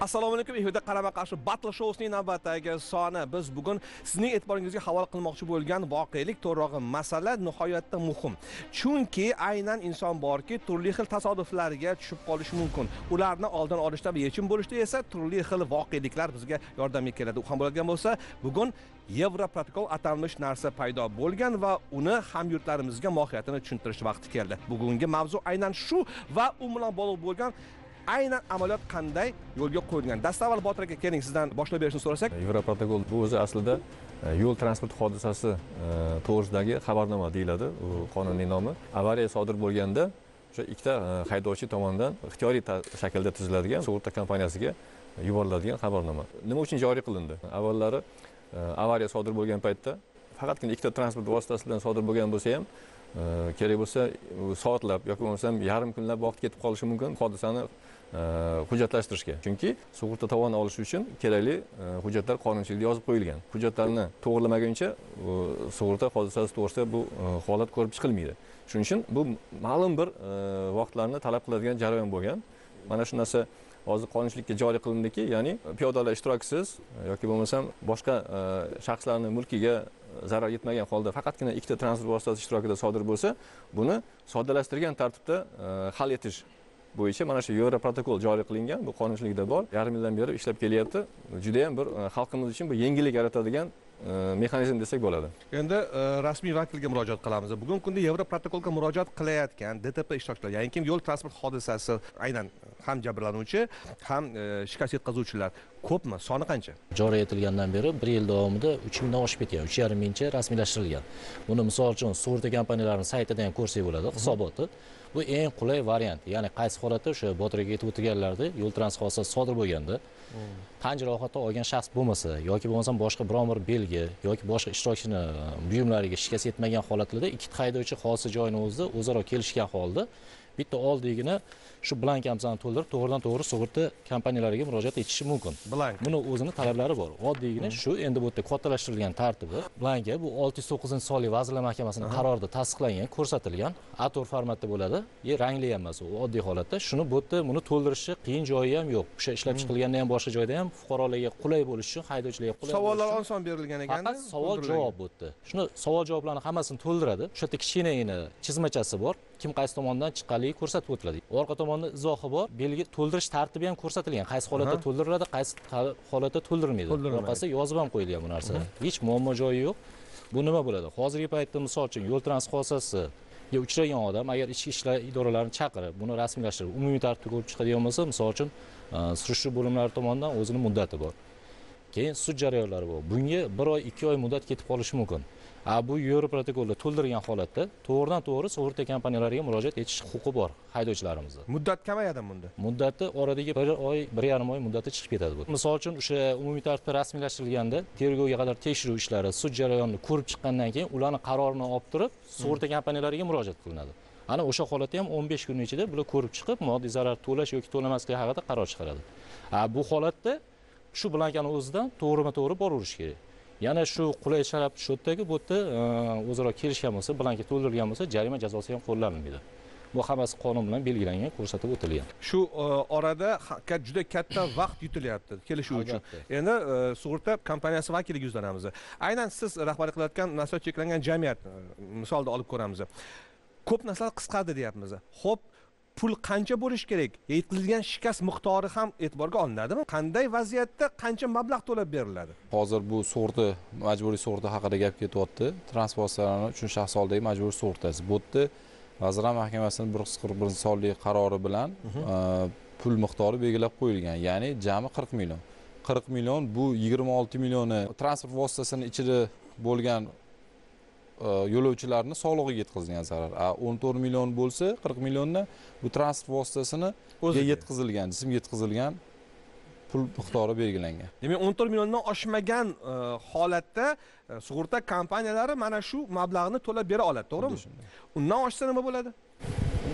assalomu alaykum efirda qarama qarshi battle shousining navbatdagi soni biz bugun sizning e'tiboringizga havola qilmoqchi bo'lgan voqelik to'g'rirog'i masala nihoyatda muhim. Chunki aynan inson borki turli xil tasodiflarga tushib qolishi mumkin. Ularni oldini olishda va yechim bo'lishda esa turli xil voqeliklar bizga yordamga keladi. U ham bo'ladigan bo'lsa bugun yevroprotokol atalmish narsa paydo bo'lgan va uni hamyurtlarimizga mohiyatini tushuntirish vaqti keldi. Bugungi mavzu aynan shu va u bilan bog'liq bo'lgan aynan amaliyot qanday yo'lga qo'yilgan? Dastavval botir aka keling sizdan boshlab berishni so'rasak. Yevroprotokol bu o'zi aslida e, yo'l transport hodisasi e, to'g'risidagi xabarnoma deyiladi u qonuniy nomi. Avariya sodir bo'lganda o'sha ikkita e, haydovchi tomonidan ixtiyoriy shaklda tuziladigan sug'urta kompaniyasiga yuboriladigan xabarnoma nima uchun joriy qilindi? Avvallari avariya sodir bo'lgan paytda faqatgina ikkita transport vositasidan sodir bo'lgan bo'lsa ham kerak bo'lsa u soatlab yoki bo'lmasam yarim kunlab vaqt ketib qolishi mumkin. Hodisani Э, hujjatlashtirishga. Chunki sug'urta tovon olish uchun kerakli e, hujjatlar qonunchilikda yozib qo'yilgan. Hujjatlarni to'g'irlamaguncha sug'urta hodisasi to'g'risida bu e, holat ko'rib chiqilmaydi. Shuning uchun bu ma'lum bir e, vaqtlarni talab qiladigan jarayon bo'lgan. Mana shu narsa hozir qonunchilikka joriy qilindiki ya'ni piyodalar ishtirokisiz yoki bo'lmasam boshqa shaxslarni mulkiga zarar yetmagan holda faqatgina ikkita transport vositasi ishtirokida sodir bo'lsa buni soddalashtirgan tartibda hal etish bo'yicha mana shu yevroprotokol joriy qilingan bu qonunchilikda bor. Yarim yildan beri ishlab kelyapti. Judayam bir e, xalqimiz uchun bir yengillik yaratadigan e, mexanizm desak bo'ladi. Endi e, rasmiy vakilga murojaat qilamiz. Bugungi kunda yevroprotokolga murojaat qilayotgan dtp ishtirokchilari ya'ni kim yo'l transport hodisasi aynan ham jabrlanuvchi ham shikast yetkazuvchilar ko'pmi? Soni qancha? Joriy etilgandan beri bir yil davomida uch mingdan oshib ketgan uch yarim mingcha rasmiylashtirilgan. Buni misol uchun sug'urta kompaniyalarini saytida ham ko'rsak bo'ladi hisoboti bu eng qulay variant. Ya'ni qaysi holatda o'sha botir yetib o'tganlarda yo'l transport hodisasi sodir bo'lganda tan jarohati olgan shaxs bo'lmasa yoki bo'lmasam boshqa biron bir belgi yoki boshqa ishtirokchini buyumlariga shikast yetmagan holatlarda ikkita haydovchi hodisa joyini o'zida o'zaro kelishgan holda bitta oldigina shu blankamizni to'ldirib to'g'ridan to'g'ri sug'urta kompaniyalariga murojaat etishi mumkin. Blank. Buni o'zini talablari bor. Oddiygina shu endi bu yerda kattalashtirilgan tartibi blanka bu olti yuz to'qqizinchi sonli vazirlar mahkamasini qarorida tasdiqlangan ko'rsatilgan ator formatda bo'ladi. Rangli ham emas u oddiy holatda. Shuni bu yerda buni to'ldirishni qiyin joyi ham yo'q. O'sha ishlab chiqilganda ham boshqa joyda ham fuqarolarga qulay bo'lishi uchun haydovchilarga qulay savollar oson berilgan ekanda faqat savol javob bu yerda. Shuni savol javoblarni hammasini to'ldiradi. O'sha yerda kichkinagina chizmachasi bor kim qaysi tomondan chiqqanligi ko'rsatib o'tiladi. Orqa tomonda izohi bor. Belgi to'ldirish tartibi ham ko'rsatilgan. Qaysi holatda to'ldiriladi qaysi holatda to'ldirilmaydi. Orqasiga yozib ham qo'yilgan bu narsa hech muammo joyi yo'q. Bu nima bo'ladi? Hozirgi paytda misol uchun yo'l transport hodisasiga uchragan odam agar ichki ishlar idoralarini chaqirib buni rasmiylashtirib umumiy tartibda ko'rib chiqadigan bo'lsa misol uchun e, surishtiruv bo'limlari tomonidan o'zini muddati bor. Keyin sud jarayonlari bor. Bunga bir oy ikki oy muddat ketib qolishi mumkin bu yevroprotokolda to'ldirgan holatda to'g'ridan to'g'ri sug'urta kompaniyalariga murojaat etish huquqi bor haydovchilarimizni. Muddat kamayadimi bunda? Muddati oradagi bir oy bir yarim oy muddati chiqib ketadi bu. Misol uchun o'sha umumiy tartibda rasmiylashtirilganda tergovga qadar tekshiruv ishlari sud jarayonini ko'rib chiqqandan keyin ularni qarorini olib turib sug'urta kompaniyalariga murojaat qilinadi. Ana o'sha holatda ham o'n besh kunni ichida bular ko'rib chiqib moddiy zarar to'lash yoki to'lamasligi haqida qaror chiqaradi. Bu holatda shu blankani o'zidan to'g'rima to'g'ri boraverish kerak yana shu qulay sharoit shu yerdagi bu yerda o'zaro kelishgan bo'lsa blanka to'ldirilgan bo'lsa jarima jazosi ham qo'llanilmaydi bu hammasi qonun bilan belgilangan ko'rsatib o'tilgan. Shu e, orada juda katta vaqt yutilyapti kelishuv uchun. Endi e, sug'urta kompaniyasi vakiliga yuzlanamiz. Aynan siz rahbarlik qilayotgan nazorat cheklangan jamiyat e, misolda olib ko'ramiz. Ko'p narsalar qisqardi deyapmiz. Ho'p pul qancha bo'lishi kerak? Yetkazilgan shikast miqdori ham e'tiborga olinadimi? Qanday vaziyatda qancha mablag' to'lab beriladi? Hozir bu sug'urta majburiy sug'urta haqida gap ketyapti. Transport vositalari uchinchi shaxs oldidagi majburiy sug'urtasi bu yerda vazirlar mahkamasini bir yuz qirq birinchi sonli qarori bilan e, pul miqdori belgilab qo'yilgan. Ya'ni jami qirq million. Qirq million bu yigirma olti millioni transport vositasini ichida bo'lgan yo'lovchilarni sog'lig'iga yetkazilgan zarar. A o'n to'rt million bo'lsa qirq milliondan bu transport vositasini O'ziga. yetkazilgan jismga yetkazilgan pul miqdori belgilangan. Demak o'n to'rt milliondan oshmagan e, holatda e, sug'urta kompaniyalari mana shu mablag'ni to'lab bera oladi to'g'rimi? Undan oshsa nima bo'ladi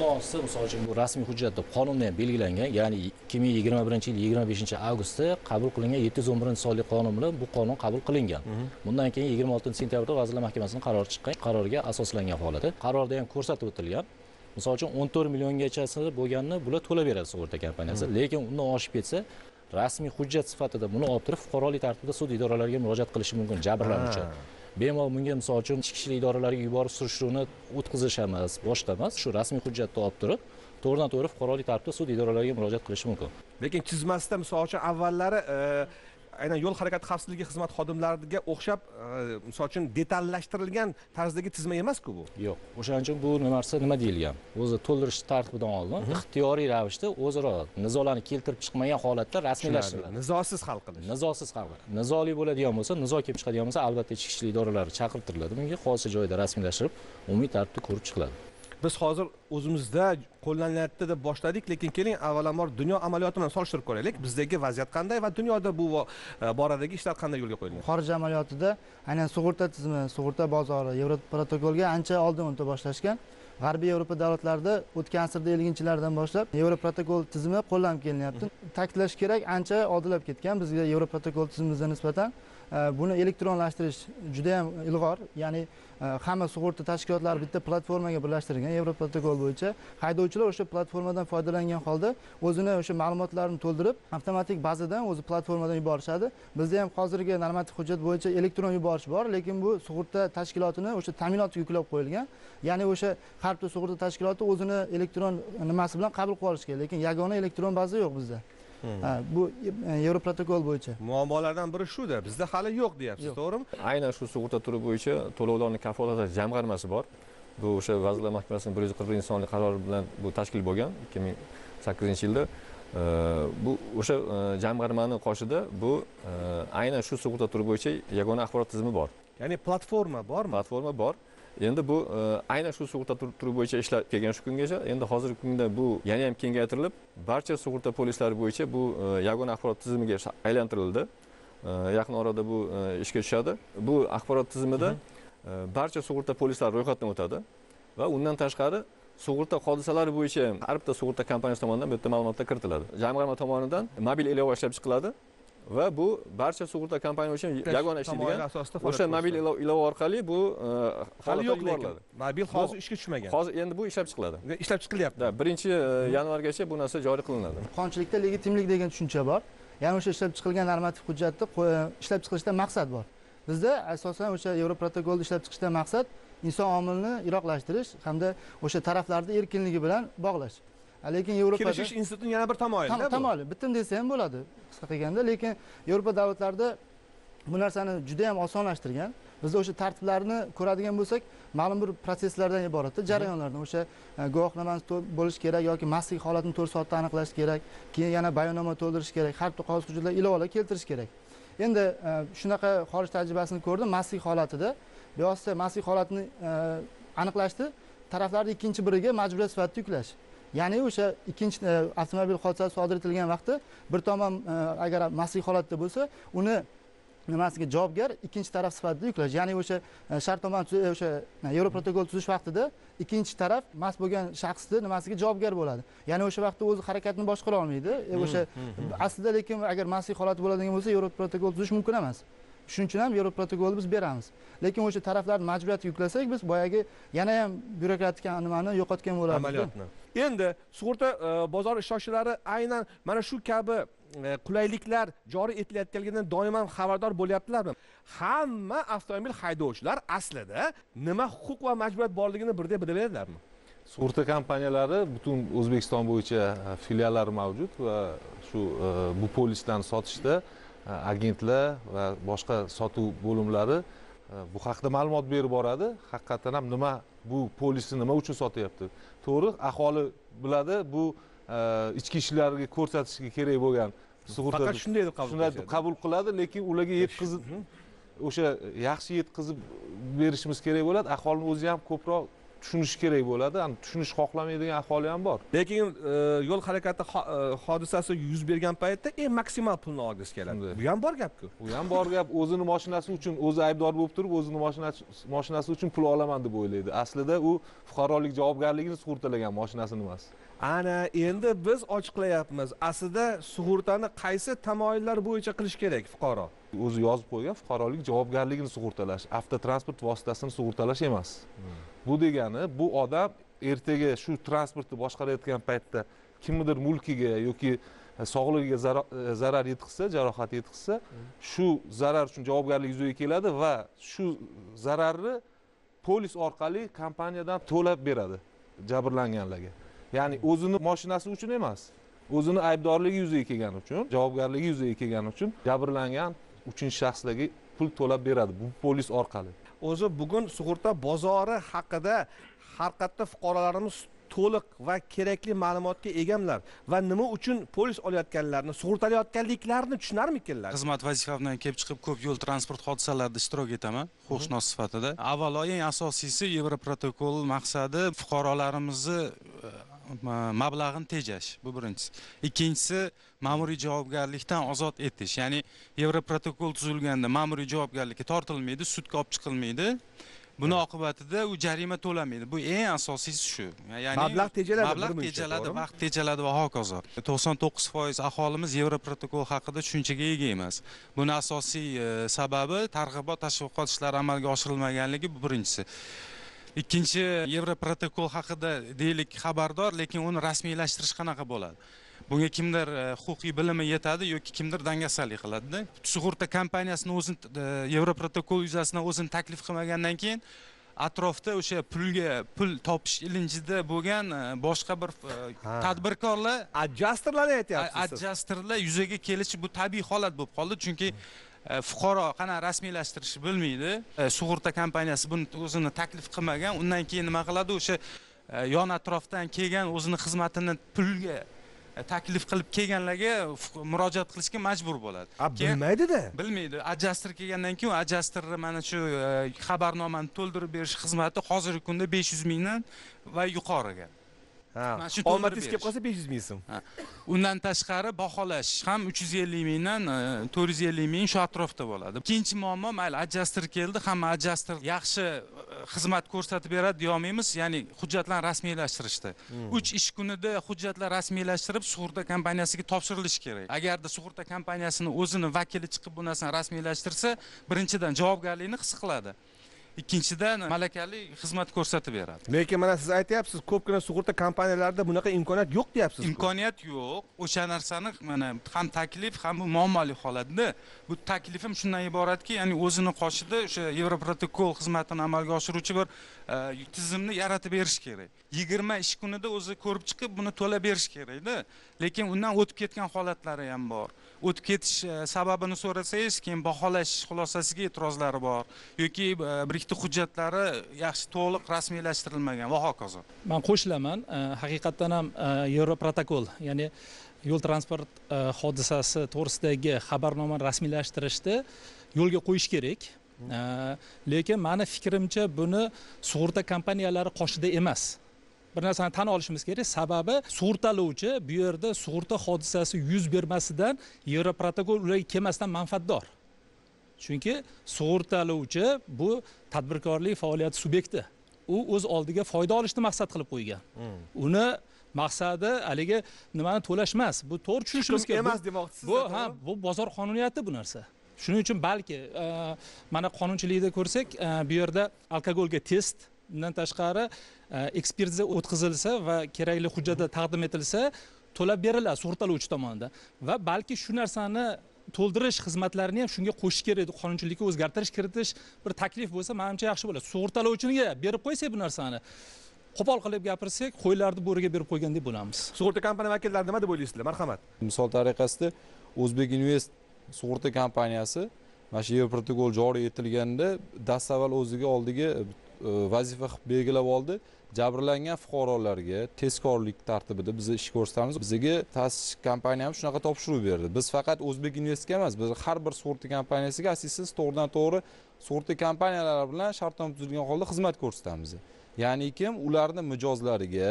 oshsa misol uchun bu rasmiy hujjatda qonunda ham belgilangan ya'ni ikki ming yigirma birinchi yil yigirma beshinchi avgustda qabul qilingan yetti yuz o'n birinchi sonli qonun bilan bu qonun qabul qilingan. Bundan keyin yigirma oltinchi sentyabrda vazirlar mahkamasini qarori chiqqan qarorga asoslangan holatda qarorda ham ko'rsatib o'tilgan. Misol uchun o'n to'rt milliongachasi bo'lganini bular to'lab beradi sug'urta kompaniyasi. Lekin undan oshib ketsa rasmiy hujjat sifatida buni olib turib fuqarolik tartibida sud idoralariga murojaat qilishi mumkin jabrlanuvchi bemalol bunga misol uchun ichki ishlar idoralariga yuborib surishtiruvni o'tkazishamiz boshqa emas shu rasmiy hujjatni olib turib to'g'ridan to'g'ri fuqarolik tartibda sud idoralariga murojaat qilishi mumkin. Lekin tizmasida misol uchun avvallari e, aynan yo'l harakati xavfsizligi xizmat xodimlariga o'xshab e, misol uchun detallashtirilgan tarzdagi tizma emasku bu? Yo'q. O'shaning uchun bu narsa nima deyilgan? O'zi to'ldirish tartibidan oldin ixtiyoriy ravishda o'zaro nizolarni keltirib chiqmagan holatda rasmiylashtiriladi. Nizosiz hal qilish. Nizosiz hal nizoli bo'ladigan bo'lsa nizo kelib chiqadigan bo'lsa albatta ichki ishlar idoralari chaqirtiriladi bunga hodisa joyida rasmiylashtirib umumiy tartibda ko'rib chiqiladi biz hozir o'zimizda qo'llanyapti deb boshladik lekin keling avvalambor dunyo amaliyoti bilan solishtirib ko'raylik. Bizdagi vaziyat qanday va dunyoda bu e, boradagi ishlar qanday yo'lga qo'yilgan? Xorij amaliyotida aynan sug'urta tizimi sug'urta bozori yevropa protokolga ancha oldin o'ta boshlashgan. G'arbiy yevropa davlatlarida o'tgan asrda elliginchilardan boshlab yevroprotokol tizimi qo'llanib kelinyapti. Ta'kidlash kerak ancha oldinlab ketgan bizga yevroprotokol tizimimizga nisbatan. Э, buni elektronlashtirish juda yam ilg'or. Ya'ni e, hamma sug'urta tashkilotlari bitta platformaga birlashtirilgan yevroprotokol bo'yicha. Haydovchilar o'sha platformadan foydalangan holda o'zini o'sha ma'lumotlarini to'ldirib avtomatik bazadan o'zi platformadan yuborishadi. Bizda ham hozirgi normativ hujjat bo'yicha elektron yuborish bor lekin bu sug'urta tashkilotini o'sha ta'minotga yuklab qo'yilgan. Ya'ni o'sha har bir sug'urta tashkiloti o'zini elektron nimasi bilan qabul qilib olishi kerak lekin yagona elektron baza yo'q bizda. Bu e, yevroprotokol bo'yicha. Muammolardan biri shuda bizda hali yo'q deyapsiz to'g'rimi? Aynan shu sug'urta turi bo'yicha to'lovlarni kafolatlash jamg'armasi bor. Bu o'sha vazirlar mahkamasining bir yuz qirq birinchi sonli qarori bilan bu tashkil bo'lgan ikki ming sakkizinchi yilda. Bu o'sha e, jamg'armani qoshida bu e, aynan shu sug'urta turi bo'yicha yagona axborot tizimi bor. Ya'ni platforma bormi? Platforma bor endi bu e, aynan shu sug'urta tur- turi bo'yicha ishlab kelgan shu kungacha. Endi hozirgi kunda bu yana ham kengaytirilib barcha sug'urta polislari bo'yicha bu e, yagona axborot tizimiga aylantirildi. E, yaqin orada bu ishga tushadi. Bu axborot tizimida barcha sug'urta polislari ro'yxatdan o'tadi va undan tashqari sug'urta hodisalari bo'yicha ham har bitta sug'urta kompaniyasi tomonidan bu yerda ma'lumotlar kiritiladi. Jamg'arma tomonidan mobil ilova ishlab chiqiladi va bu barcha sug'urta kompaniya uchun yagona ishlaydigan o'sha mobil ilova orqali bu e, hali yo'q lekin mobil hozir ishga tushmagan. hozir endi bu ishlab chiqiladi. Ishlab chiqilyapti. Birinchi e, yanvargacha bu narsa joriy qilinadi. Qonunchilikda legitimlik degan tushuncha bor. Ya'ni o'sha ishlab chiqilgan normativ hujjatni qo'y- ishlab chiqilishda maqsad bor. Bizda asosan o'sha yevroprotokolni ishlab chiqishda maqsad inson omilini yiroqlashtirish hamda o'sha taraflarni erkinligi bilan bog'lash lekin yevropada kelishish institutining yana bir tamoyilida Tam- tamoyili bitim desa ham bo'ladi qisqa qilganda lekin yevropa davlatlarida bu narsani juda yam osonlashtirgan bizda o'sha tartiblarni ko'radigan bo'lsak ma'lum bir proseslardan iboratda jarayonlardan o'sha e, guvohnomani to- bo'lish kerak yoki mastlik holatini to'rt soatda aniqlash kerak keyin yana bayonnoma to'ldirish kerak har bir qog'oz hujjatlar ilovalar keltirish kerak. Endi e, shunaqa xorij tajribasini ko'rdim mastlik holatida. Bevosita mastlik holatini e, aniqlashni taraflarni ikkinchi biriga majburiyat sifatida yuklash ya'ni o'sha ikkinchi e, avtomobil hodisasi sodir etilgan vaqtda bir tomon e, agar mastlik holatda bo'lsa uni nimasiga javobgar ikkinchi taraf sifatida yuklash. Ya'ni o'sha e, e, o'sha yevroprotokol tuzish vaqtida ikkinchi taraf mast bo'lgan shaxsni nimasiga javobgar bo'ladi. Ya'ni o'sha vaqtda o'zi harakatni boshqara olmaydi. E, o'sha aslida lekin agar mastlik holati bo'ladigan bo'lsa yevroprotokol tuzish mumkin emas shuning uchun ham yevroprotokolni biz beramiz. Lekin o'sha taraflarni majburiyatga yuklasak biz boyagi yana ham byurokratik nimani yo'qotgan bo'larmiz amaliyotni. Endi sug'urta e, bozor ishtirokchilari aynan mana shu kabi e, qulayliklar joriy etilayotganligidan doimo ham xabardor bo'lyaptilarmi? Hamma avtomobil haydovchilar aslida nima huquq va majburiyat borligini birdek biladilarmi sug'urta kompaniyalari butun o'zbekiston bo'yicha e, filiallari mavjud va shu bu polislarni sotishda e, agentlar va boshqa sotuv bo'limlari e, bu haqida ma'lumot berib boradi. Haqiqatdan ham nima bu polisni nima uchun sotyapti? To'g'ri aholi biladi bu e, ichki ishlarga ko'rsatishga kerak bo'lgan sug'urta faqat shunday deb qabul shunday qilishadi. qabul qiladi lekin ularga yetkazib o'sha yaxshi yetkazib berishimiz kerak bo'ladi. Aholini o'zi ham ko'proq tushunishi kerak bo'ladi. Tushunish xohlamaydigan aholi ham bor. Lekin e, yo'l harakati e, hodisasi yuz bergan paytda eng maksimal pulni olgisi keladi. Bu ham bor gapku. U ham bor gap. O'zini moshinasi uchun o'zi aybdor bo'lib turib o'zini moshinasi moshinasi uchun pul olaman deb o'ylaydi. Aslida u fuqarolik javobgarligini sug'urtalagan moshinasini emas. Ana endi biz ochiqlayapmiz. Aslida sug'urtani qaysi tamoyillar bo'yicha qilish kerak fuqaro? O'zi yozib qo'ygan fuqarolik javobgarligini sug'urtalash avtotransport vositasini sug'urtalash emas bu degani bu odam ertaga shu transportni boshqarayotgan paytda kimnidir mulkiga yoki sog'lig'iga e, zarar yetkazsa jarohat yetkazsa shu zarar uchun javobgarlik yuzaga keladi va shu zararni polis orqali kompaniyadan to'lab beradi jabrlanganlarga. Ya'ni o'zini moshinasi uchun emas o'zini aybdorligi yuzaga kelgani uchun javobgarligi yuzaga kelgani uchun jabrlangan uchinchi shaxslarga pul to'lab beradi bu polis orqali. O'zi bugun sug'urta bozori haqida har qayerda fuqarolarimiz to'liq va kerakli ma'lumotga egamilar va nima uchun polis olayotganlarini sug'urtalayotganliklarini tushunarmikinlar? Xizmat vazifamdan kelib chiqib ko'p yo'l transport hodisalarida ishtirok etaman huquqshunos sifatida. Avvalo eng asosiysi yevroprotokol maqsadi fuqarolarimizni mablag'ini tejash bu birinchisi. Ikkinchisi ma'muriy javobgarlikdan ozod etish. Ya'ni yevroprotokol tuzilganda ma'muriy javobgarlikka tortilmaydi sudga olib chiqilmaydi. Buni oqibatida u jarima to'lamaydi. Bu eng asosiysi shu. Ya'ni Mablag' tejaladi, mablag' tejaladi vaqt tejaladi va hokazo. To'qson to'qqiz foiz aholimiz yevroprotokol haqida tushunchaga ega emas. Buni asosiy e, sababi targ'ibot tashviqot ishlari amalga oshirilmaganligi bu birinchisi ikkinchi yevroprotokol haqida deylik xabardor lekin uni rasmiylashtirish qanaqa bo'ladi? Bunga kimdir e, huquqiy bilimi yetadi yoki kimdir dangasalik qiladida? Sug'urta kompaniyasini o'zini e, yevroprotokol yuzasidan o'zini taklif qilmagandan keyin atrofda o'sha pulga pul topish ilinjida bo'lgan e, boshqa bir tadbirkorlar adjasterlarni aytyapsiz siz. adjasterlar yuzaga kelishi bu tabiiy holat bo'lib qoldi. Chunki e, fuqaro qanaqa rasmiylashtirishni bilmaydi. E, sug'urta kompaniyasi buni o'zini taklif qilmagan undan keyin nima qiladi? O'sha e, yon atrofdan kelgan o'zini xizmatini pulga e, taklif qilib kelganlarga murojaat qilishga majbur bo'ladi. Bilmaydida? Bilmaydi. Adjaster kelgandan keyin u adjasterni mana shu e, xabarnomani to'ldirib berish xizmati hozirgi kunda besh yuz mingdan va yuqoriga Mana shu omadingiz to'ldirib kelib qolsa besh yuz ming so'm. Undan tashqari baholash. Ham uch yuz ellik mingdan to'rt yuz ellik ming shu atrofda bo'ladi. Ikkinchi muammo mayli adjaster keldi. Hamma adjaster yaxshi e, xizmat ko'rsatib beradi deyolmaymiz. Ya'ni hujjatlarni rasmiylashtirishda uch ish kunida hujjatlar rasmiylashtirib sug'urta kompaniyasiga topshirilishi kerak. Agarda sug'urta kompaniyasini o'zini vakili chiqib bu narsani rasmiylashtirsa birinchidan javobgarlikni his qiladi ikkinchidan malakali xizmat ko'rsatib beradi. Lekin mana siz aytyapsiz ko'pgina sug'urta kompaniyalarida bunaqa imkoniyat yo'q deyapsiz imkoniyat yo'q. O'sha narsani mana ham taklif ham bu muammoli holatda. Bu taklifim shundan iboratki ya'ni o'zini qoshida o'sha yevroprotokol xizmatini amalga oshiruvchi bir e, tizimni yaratib berish kerak. Yigirma ish kunida o'zi ko'rib chiqib buni to'lab berish kerakda. Lekin undan o'tib ketgan holatlari ham bor o'tib ketish e, sababini so'rasangiz keyin baholash xulosasiga e'tirozlari bor. Yoki e, bir ikkita hujjatlari yaxshi to'liq rasmiylashtirilmagan va hokazo. Man qo'shilaman. E, haqiqatdan ham yevroprotokol ya'ni yo'l transport hodisasi to'g'risidagi xabarnomani rasmiylashtirishni yo'lga qo'yish kerak. Lekin mani fikrimcha buni sug'urta kompaniyalari qoshida emas. Bir narsani tan olishimiz kerak. Sababi sug'urtalovchi bu yerda sug'urta hodisasi yuz bermasidan yevroprotokol ularga kelmasdan manfaatdor. Chunki sug'urtalovchi bu tadbirkorlik faoliyati subyekti u o'z oldiga foyda olishni maqsad qilib qo'ygan. Uni maqsadi haligi nimani to'lash emas bu to'g'ri tushunishimiz kerak. emas demoqchisiz bu ha bu bozor qonuniyati bu narsa. Shuning uchun balki e, mana qonunchilikda ko'rsak e, bu yerda alkogolga test undan tashqari e, ekspertiza o'tkazilsa va kerakli hujjatlar taqdim etilsa to'lab beriladi sug'urtalovchi tomonidan va balki shu narsani to'ldirish xizmatlarini ham shunga qo'shish kerak edi qonunchilikka o'zgartirish kiritish bir taklif bo'lsa manimcha yaxshi bo'ladi. Sug'urtalovchiga berib qo'ysak bu narsani qo'pol qilib gapirsak qo'ylarni bo'riga berib qo'ygandek bo'lamiz. Sug'urta kompaniya vakillari nima deb o'ylaysizlar? Marhamat. Misol tariqasida o'zbek invest sug'urta kompaniyasi mana shu yevroprotokol joriy etilganda dastavval o'ziga oldiga E, vazifa qilib belgilab oldi. Jabrlangan fuqarolarga tezkorlik tartibida biz ish ko'rsatamiz. Bizga ta'sis kompaniyamiz shunaqa topshiriq berdi. Biz faqat o'zbek investga emas biz har bir sug'urta kompaniyasiga asosiy to'g'ridan to'g'ri sug'urta kompaniyalari bilan shartnoma tuzilgan holda xizmat ko'rsatamiz. Ya'ni kim? Ularni mijozlariga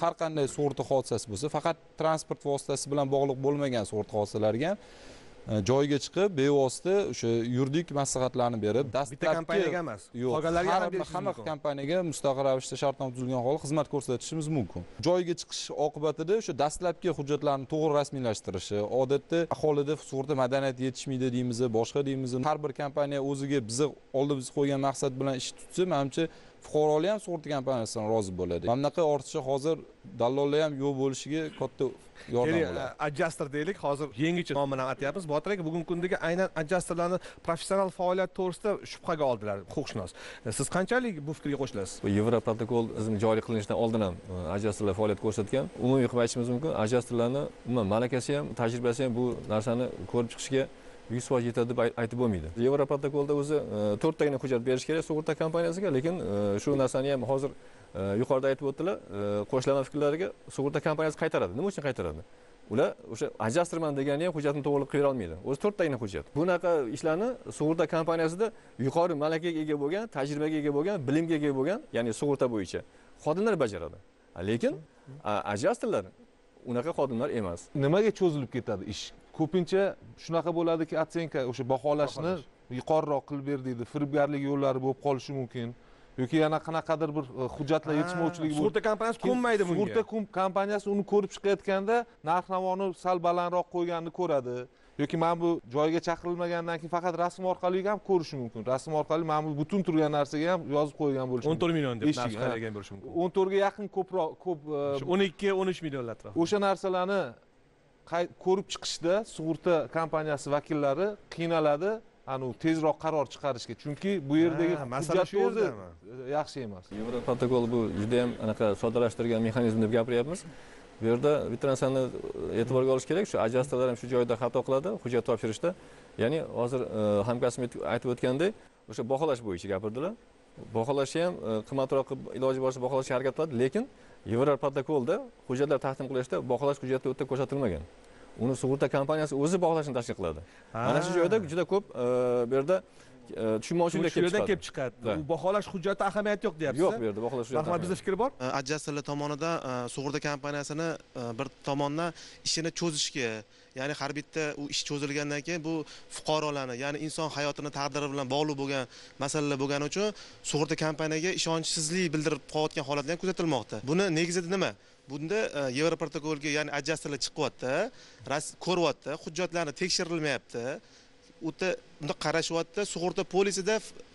har qanday sug'urta hodisasi bo'lsa faqat transport vositasi bilan bog'liq bo'lmagan sug'urta hodisalariga ham joyiga chiqib bevosita o'sha yuridik maslahatlarni berib bitta dastlabki kompaniyaga emas yo'q qolganlarga ham berishingiz hamma kompaniyaga mustaqil ravishda shartnoma tuzilgan holda xizmat ko'rsatishimiz mumkin. Joyiga chiqish oqibatida o'sha dastlabki hujjatlarni to'g'ri rasmiylashtirishi odatda aholida sug'urta madaniyati yetishmaydi deymiz boshqa deymiz har bir kompaniya o'ziga biza oldimizga qo'ygan maqsad bilan ish tutsa manimcha fuqarolar ham sug'urta kompaniyasidan rozi bo'ladi. Mana bunaqa ortiqcha hozir dallollar ham yo'q bo'lishiga katta yordam bo'ladi. adjuster deylik hozir yangicha nomi bilan atyapmiz botir aka bugungi kundagi aynan adjusterlarni professional faoliyat to'g'risida shubhaga oldilar huquqshunos. Siz qanchalik bu fikrga qo'shilasiz? Bu yevro protokol tizimi joriy qilinishidan oldin ham e, adjusterlar faoliyat ko'rsatgan. Umumiy qilib aytishimiz mumkin adjusterlarni umuman malakasi ham tajribasi ham bu narsani ko'rib chiqishga yuz foiz yetadi deb aytib bo'lmaydi. Yevro protokolda o'zi e, to'rttagina hujjat berish kerak sug'urta kompaniyasiga lekin e, shu narsani ham hozir e, yuqorida aytib o'tdilar e, qo'shilama fikrlariga sug'urta kompaniyasi qaytaradi. Nima uchun qaytaradi? Ular o'sha adjusterman degani ham hujjatni to'g'ri qilib berolmaydi o'zi to'rttagina hujjat. Bunaqa ishlarni sug'urta kompaniyasida yuqori malakaga ega bo'lgan tajribaga ega bo'lgan bilimga ega bo'lgan ya'ni sug'urta bo'yicha xodimlar bajaradi. Lekin a- unaqa xodimlar emas. Nimaga cho'zilib ketadi ish? Ko'pincha shunaqa bo'ladiki otsenka o'sha baholashni yuqoriroq qilib ber deydi. Firibgarlik yo'llari bo'lib qolishi mumkin. Yoki yana qanaqadir bir e, hujjatlar yetishmovchiligi sug'urta kompaniyasi ko'nmaydi bunga. Sug'urta kom- kompaniyasi uni ko'rib chiqayotganda narx navoni sal balandroq qo'yganini ko'radi. Yoki mana bu joyga chaqirilmagandan keyin faqat rasm orqali ham ko'rishi mumkin. Rasm orqali mana bu butun turgan narsaga ham yozib qo'ygan bo'lishi o'n mumkin to'rt million deb narx qaragan bo'lishi mumkin. O'n to'rtga yaqin ko'proq ko'p e, o'n ikki o'n uch millionlar atrofida o'sha narsalarni ko'rib chiqishda sug'urta kompaniyasi vakillari qiynaladi. Anavi tezroq qaror chiqarishga. Chunki bu yerdagi masala shu o'zi yaxshi emas. Yevro protokol bu judayam anaqa soddalashtirilgan mexanizm deb gapiryapmiz. Bu yerda bitta narsani e'tiborga olish kerak. Shu adjusterlar ham shu joyda xato qiladi hujjat topshirishda. Ya'ni hozir e, hamkasbim aytib- aytib o'tgandek o'sha baholash bo'yicha gapirdilar. Baholashni ham e, qimmatroq qilib iloji boricha baholashga harakat qiladi. Lekin yevro protokolda hujjatlar taqdim qilishda baholash hujjatda u yerda ko'rsatilmagan. Uni sug'urta kompaniyasi o'zi baholashni tashkil qiladi. Mana shu joyda juda ko'p e, bu yerda tushunmovchiliklar shu yerdan kelib chiqadi u baholash hujjati ahamiyati yo'q deyapsiz yo'q bu yerda baholash hujjati marhamat bizda fikr bor adjusterlar tomonidan sug'urta kompaniyasini bir tomondan ishini cho'zishga ya'ni har bitta u ish cho'zilgandan keyin bu fuqarolarni ya'ni inson hayotini taqdiri bilan bog'liq bo'lgan masalalar bo'lgani uchun sug'urta kompaniyaga ishonchsizlik bildirib qolayotgan holatlar ham kuzatilmoqda buni negizida nima? Bunda e, yevro protokolga ya'ni adjusterlar chiqyapti ko'ryapti hujjatlarni tekshirilmayapti u yerda bunda qarashyapti. Sug'urta polisida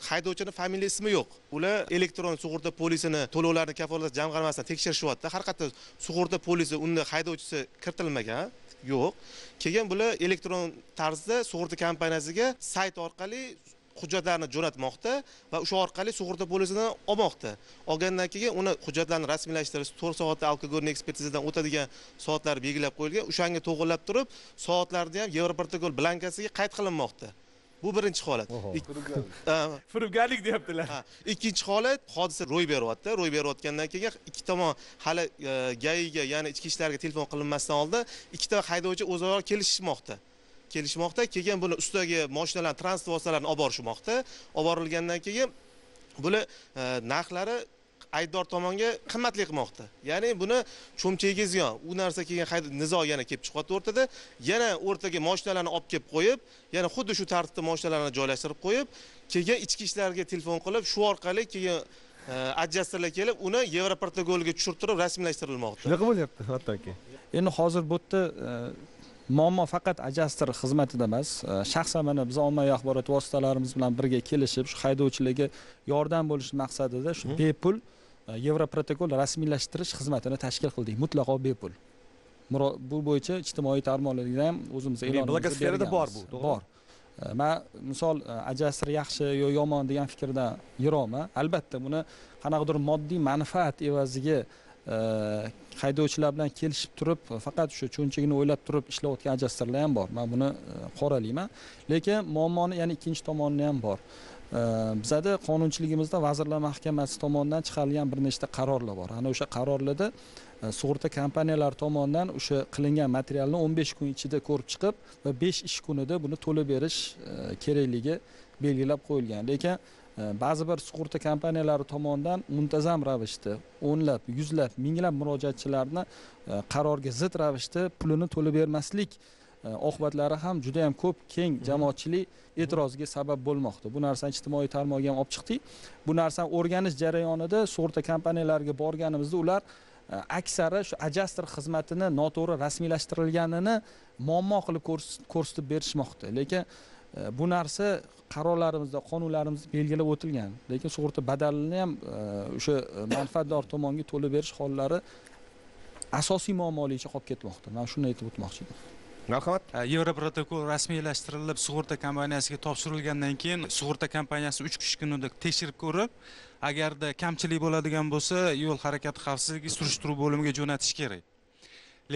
haydovchini familiya ismi yo'q? Ular elektron sug'urta polisini to'lovlarni kafolat jamg'armasidan tekshirishyapti. Har qayerda sug'urta polisi unda haydovchisi kiritilmagan yo'q. Keyin bular elektron tarzda sug'urta kompaniyasiga sayt orqali hujjatlarni jo'natmoqda va o'sha orqali sug'urta polisidan olmoqda. Olgandan keyin uni hujjatlarni rasmiylashtirish to'rt soatda alkogolniy ekspertizadan o'tadigan soatlar belgilab qo'yilgan o'shanga to'g'irlab turib soatlarni ham yevroprotokol blankasiga qayd qilinmoqda. Bu birinchi holat. Firibgarlik. Deyaptilar. ikkinchi holat hodisa ro'y beryapti. Ro'y berayotgandan keyin ikki tomon hali e, gaiga ya'ni ichki ishlarga telefon qilinmasdan oldin ikkita haydovchi o'zaro kelishishmoqda kelishmoqda. Keyin buni ustidagi mashinalarni transport vositalarini olib borishmoqda. Olib borilgandan keyin bular e, narxlari aybdor tomonga qimmatli qilmoqda. Ya'ni buni cho'mchagiga ziyon. U narsa keyin nizo yana kelib chiqyapti o'rtada. Yana o'rtaga mashinalarni olib kelib qo'yib yana xuddi shu tartibda mashinalarni joylashtirib qo'yib keyin ichki ishlarga telefon qilib shu orqali keyin e, adjusterlar kelib uni yevroprotokoliga tushirtirib rasmiylashtirilmoqda. Shunaqa bo'lyapti hattoki. Endi hozir bu yerda e, muammo faqat adjuster xizmatida emas. Shaxsan mana biz ommaviy axborot vositalarimiz bilan birga kelishib shu haydovchilarga yordam bo'lish maqsadida shu bepul e, yevroprotokol rasmiylashtirish xizmatini tashkil qildik. Mutlaqo bepul. Bu bo'yicha ijtimoiy tarmoqlarda ham o'zimiz e'lonimizni blogosferada bor bu, to'g'rimi? bor. E, man misol e, adjuster yaxshi yo yomon degan fikrdan yiroqman albatta buni qanaqadir moddiy manfaat evaziga haydovchilar bilan kelishib turib faqat shu cho'nchagini o'ylab turib ishlayotgan adjusterlar ham bor. Man buni e, qoralayman lekin muammoni yana ikkinchi tomoni ham bor. Bizada qonunchiligimizda vazirlar mahkamasi tomonidan chiqarilgan bir nechta qarorlar bor. Ana o'sha qarorlarda e, sug'urta kompaniyalari tomonidan o'sha qilingan materialni 15 kun ichida ko'rib chiqib va 5 ish kunida buni to'lab berish e, kerakligi belgilab qo'yilgan. Lekin ba'zi bir sug'urta kompaniyalari tomonidan muntazam ravishda o'nlab yuzlab minglab murojaatchilarni e, qarorga zid ravishda pulini to'lab bermaslik e, oqibatlari ham juda yam ko'p keng jamoatchilik e'tiroziga sabab bo'lmoqda. Bu narsani ijtimoiy tarmog'ga ham olib chiqdik. Bu narsani o'rganish jarayonida sug'urta kompaniyalariga borganimizda ular e, aksari shu adjuster xizmatini noto'g'ri rasmiylashtirilganini muammo qilib ko'rs- ko'rsatib berishmoqda. Lekin bu narsa qarorlarimizda qonunlarimizda belgilab o'tilgan. Lekin sug'urta badalini ham e, o'sha e, manfaatdor tomonga to'lab berish hollari asosiy muammoligicha qolib ketmoqda. Man shuni aytib o'tmoqchi edim marhamat yevroprotokol rasmiylashtirilib sug'urta kompaniyasiga topshirilgandan keyin sug'urta kompaniyasi uch kunida tekshirib ko'rib agarda kamchilik bo'ladigan bo'lsa yo'l harakati xavfsizligi surishtiruv bo'limiga jo'natish kerak.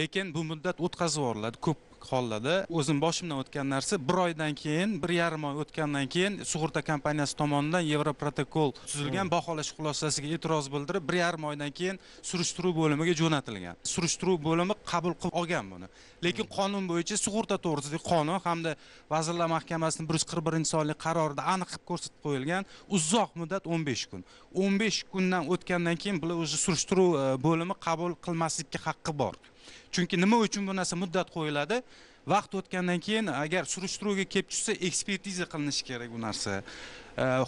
Lekin bu muddat o'tkazib yuboriladi. Ko'p hollarda o'zim boshimdan o'tgan narsa bir oydan keyin bir yarim oy o'tgandan keyin sug'urta kompaniyasi tomonidan yevroprotokol tuzilgan baholash xulosasiga e'tiroz bildirib bir yarim oydan keyin surishtiruv bo'limiga jo'natilgan. Surishtiruv bo'limi qabul qilib olgan buni. Lekin qonun bo'yicha sug'urta to'g'risidagi qonun hamda vazirlar mahkamasini bir yuz qirq birinchi sonli qarorida aniq qilib ko'rsatib qo'yilgan uzoq muddat o'n besh kun. o'n besh kundan o'tgandan keyin bular уже surishtiruv e, bo'limi qabul qilmaslikka haqqi bor chunki nima uchun bu narsa muddat qo'yiladi? Vaqt o'tgandan keyin agar surishtiruvga kelib tushsa ekspertiza qilinishi kerak bu narsa.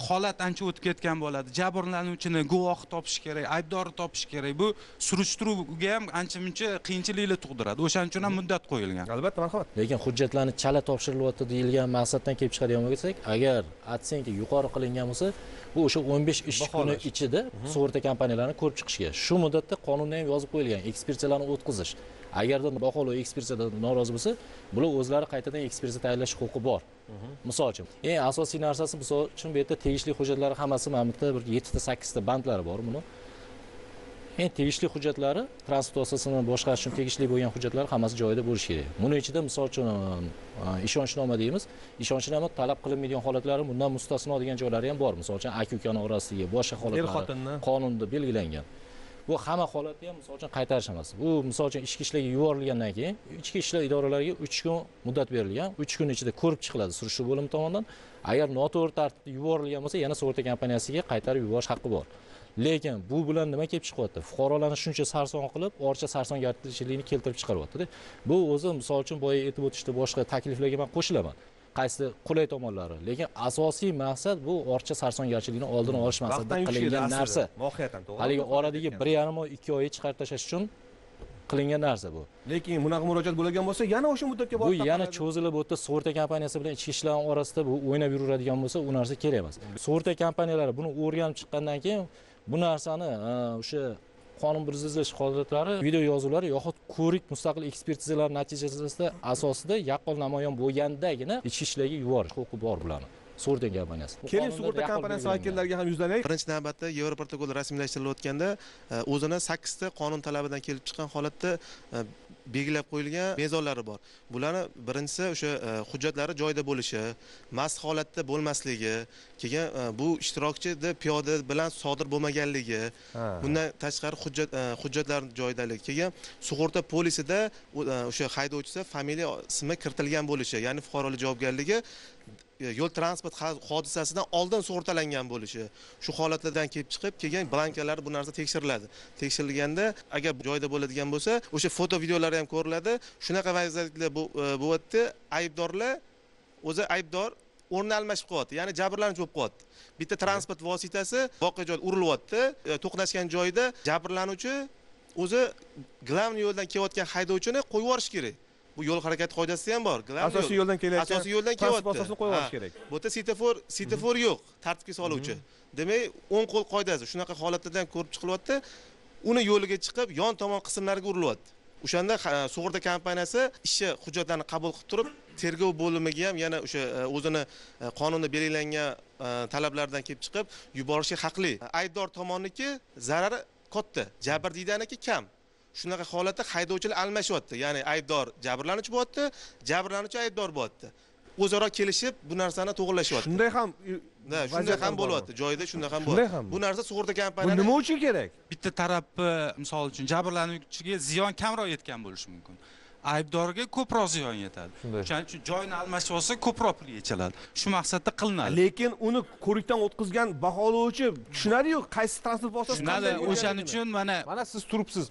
Holat ancha o'tib ketgan bo'ladi. Jabrlanuvchini guvohi topish kerak aybdorni topish kerak. Bu surishtiruvga ham ancha muncha qiyinchiliklar tug'diradi. O'shaning uchun ham muddat qo'yilgan. Albatta marhamat. Lekin hujjatlarni chala topshirilyapti deyilgan maqsaddan kelib chiqadigan bo'lsak agar otsyenka yuqori qilingan bo'lsa bu o'sha o'n besh ish kuni ichida sug'urta kompaniyalarini ko'rib chiqishga. Shu muddatda qonunda ham yozib qo'yilgan ekspertizalarni o'tkazish agarda baholov ekspertizadan norozi bo'lsa bular o'zlari qaytadan ekspertiza tayyorlash huquqi bor. Misol uchun eng asosiy narsasi misol uchun bu yerda tegishli hujjatlari hammasi mana bu yerda bir yettita sakkizta bandlari bor buni. Eng tegishli hujjatlari transport vositasini boshqarish uchun tegishli bo'lgan hujjatlar hammasi joyida bo'lishi kerak. Buni ichida misol uchun ishonchnoma deymiz. Ishonchnoma talab qilinmaydigan holatlari bundan mustasno degan joylari ham bor. Misol uchun aka ukani orasidagi boshqa er holatlar xotinni qonunda belgilangan bu hamma holatda ham misol uchun qaytarish emas bu misol uchun ichki ishlarga yuborilgandan keyin ichki ishlar idoralariga uch kun muddat berilgan. Uch kun ichida ko'rib chiqiladi surishtiruv bo'limi tomonidan. Agar noto'g'ri tartibda yuborilgan bo'lsa yana sug'urta kompaniyasiga qaytarib yuborish haqqi bor. Lekin bu bilan nima kelib chiqyapti? Fuqarolarni shuncha sarson qilib orcha sarsongarchilikni keltirib chiqaryaptida. Bu o'zi misol uchun boya aytib o'tishdi boshqa takliflarga man qo'shilaman. Qaysi qulay tomonlari. Lekin asosiy maqsad bu orcha sarsongarchilikni oldini olish maqsadida qilingan narsa. Mohiyatan to'g'ri. Haligi oradagi bir yarim oy ikki oyni chiqarib tashlash uchun qilingan narsa bu. Lekin bunaqa murojaat bo'lgan bo'lsa yana o'sha muddatga bu borib yana taqaladi. cho'zilib o'tib sug'urta kompaniyasi bilan ichki ishlar orasida bu o'ynab yuraveradigan bo'lsa u narsa kerak emas. Sug'urta kompaniyalari buni o'rganib chiqqandan keyin bu narsani o'sha qonun buzilish holatlari video yozuvlari yoxud ko'rik mustaqil ekspertizalar natijasida asosida yaqqol namoyon bo'lgandagina ichki ishlarga yuborish huquqi bor bularni. Sug'urta kompaniyasi. Keling sug'urta kompaniyasi vakillariga ham yuzlanaylik birinchi navbatda yevroprotokol rasmiylashtirilayotganda e, o'zini sakkizta qonun talabidan kelib chiqqan holatda e, belgilab qo'yilgan mezonlari bor. Bularni birinchisi o'sha e, hujjatlari joyida bo'lishi mast holatda bo'lmasligi keyin e, bu ishtirokchida piyoda bilan sodir bo'lmaganligi bundan tashqari hujjat e, hujjatlar joyidaligi keyin sug'urta polisida o'sha haydovchisi familiya ismi kiritilgan bo'lishi ya'ni fuqarolik javobgarligi E, yo'l transport hodisasidan oldin sug'urtalangan bo'lishi shu holatlardan kelib chiqib kelgan blankalar bu narsa tekshiriladi. Tekshirilganda agar joyida bo'ladigan bo'lsa o'sha foto videolari ham ko'riladi. Shunaqa vaziyatlar e, bo'lyapti. Aybdorlar o'zi aybdor o'rni almashib qolyapti ya'ni jabrlanuvchi bo'lib qolyapti. Bitta transport vositasi voqea joyida urilyapti. E, to'qnashgan joyida jabrlanuvchi o'zi главный yo'ldan kelayotgan haydovchini qo'yib yuborish kerak. Bu yo'l harakati qoidasida ham bor asosiy yo'l- yo'ldan kelayotgan asosiy yo'ldan kelyapti vositasini qo'yib yuborish kerak. Bu yerda svetofor svetofor yo'q tartibga soluvchi. Demak o'ng qo'l qoidasi shunaqa holatlardan ko'rib chiqilyapti. Uni yo'liga chiqib yon tomon qismlariga urilyapti. O'shanda ha- sug'urta kompaniyasi ishi hujjatlarni qabul qilib turib tergov bo'limiga ham yana o'sha e, o'zini e, qonunda belgilangan e, talablardan kelib chiqib yuborishga haqli. Aybdor tomonniki zarari katta. Jabrdiydaniki kam shunaqa holatda haydovchilar almashyapti. Ya'ni aybdor jabrlanuvchi bo'lyapti jabrlanuvchi aybdor bo'lyapti. O'zaro kelishib bu narsani to'g'irlashyapti. Shunday ham Da, shunday ham bo'lyapti joyida shunday ham Shunday bo'lyapti ham bu narsa sug'urta bu kompaniyani nima uchun kerak? Bitta tarafi misol uchun jabrlanuvchiga ziyon kamroq yetgan bo'lishi mumkin aybdorga ko'proq ziyon yetadi. O'shaning uchun joyini almashib olsa ko'proq pul yechiladi shu maqsadda qilinadi. Lekin uni ko'rikdan o'tkazgan baholovchi tushunadiyu qaysi transport vositasi tushunadi. o'shaning uchun mana mana siz turibsiz.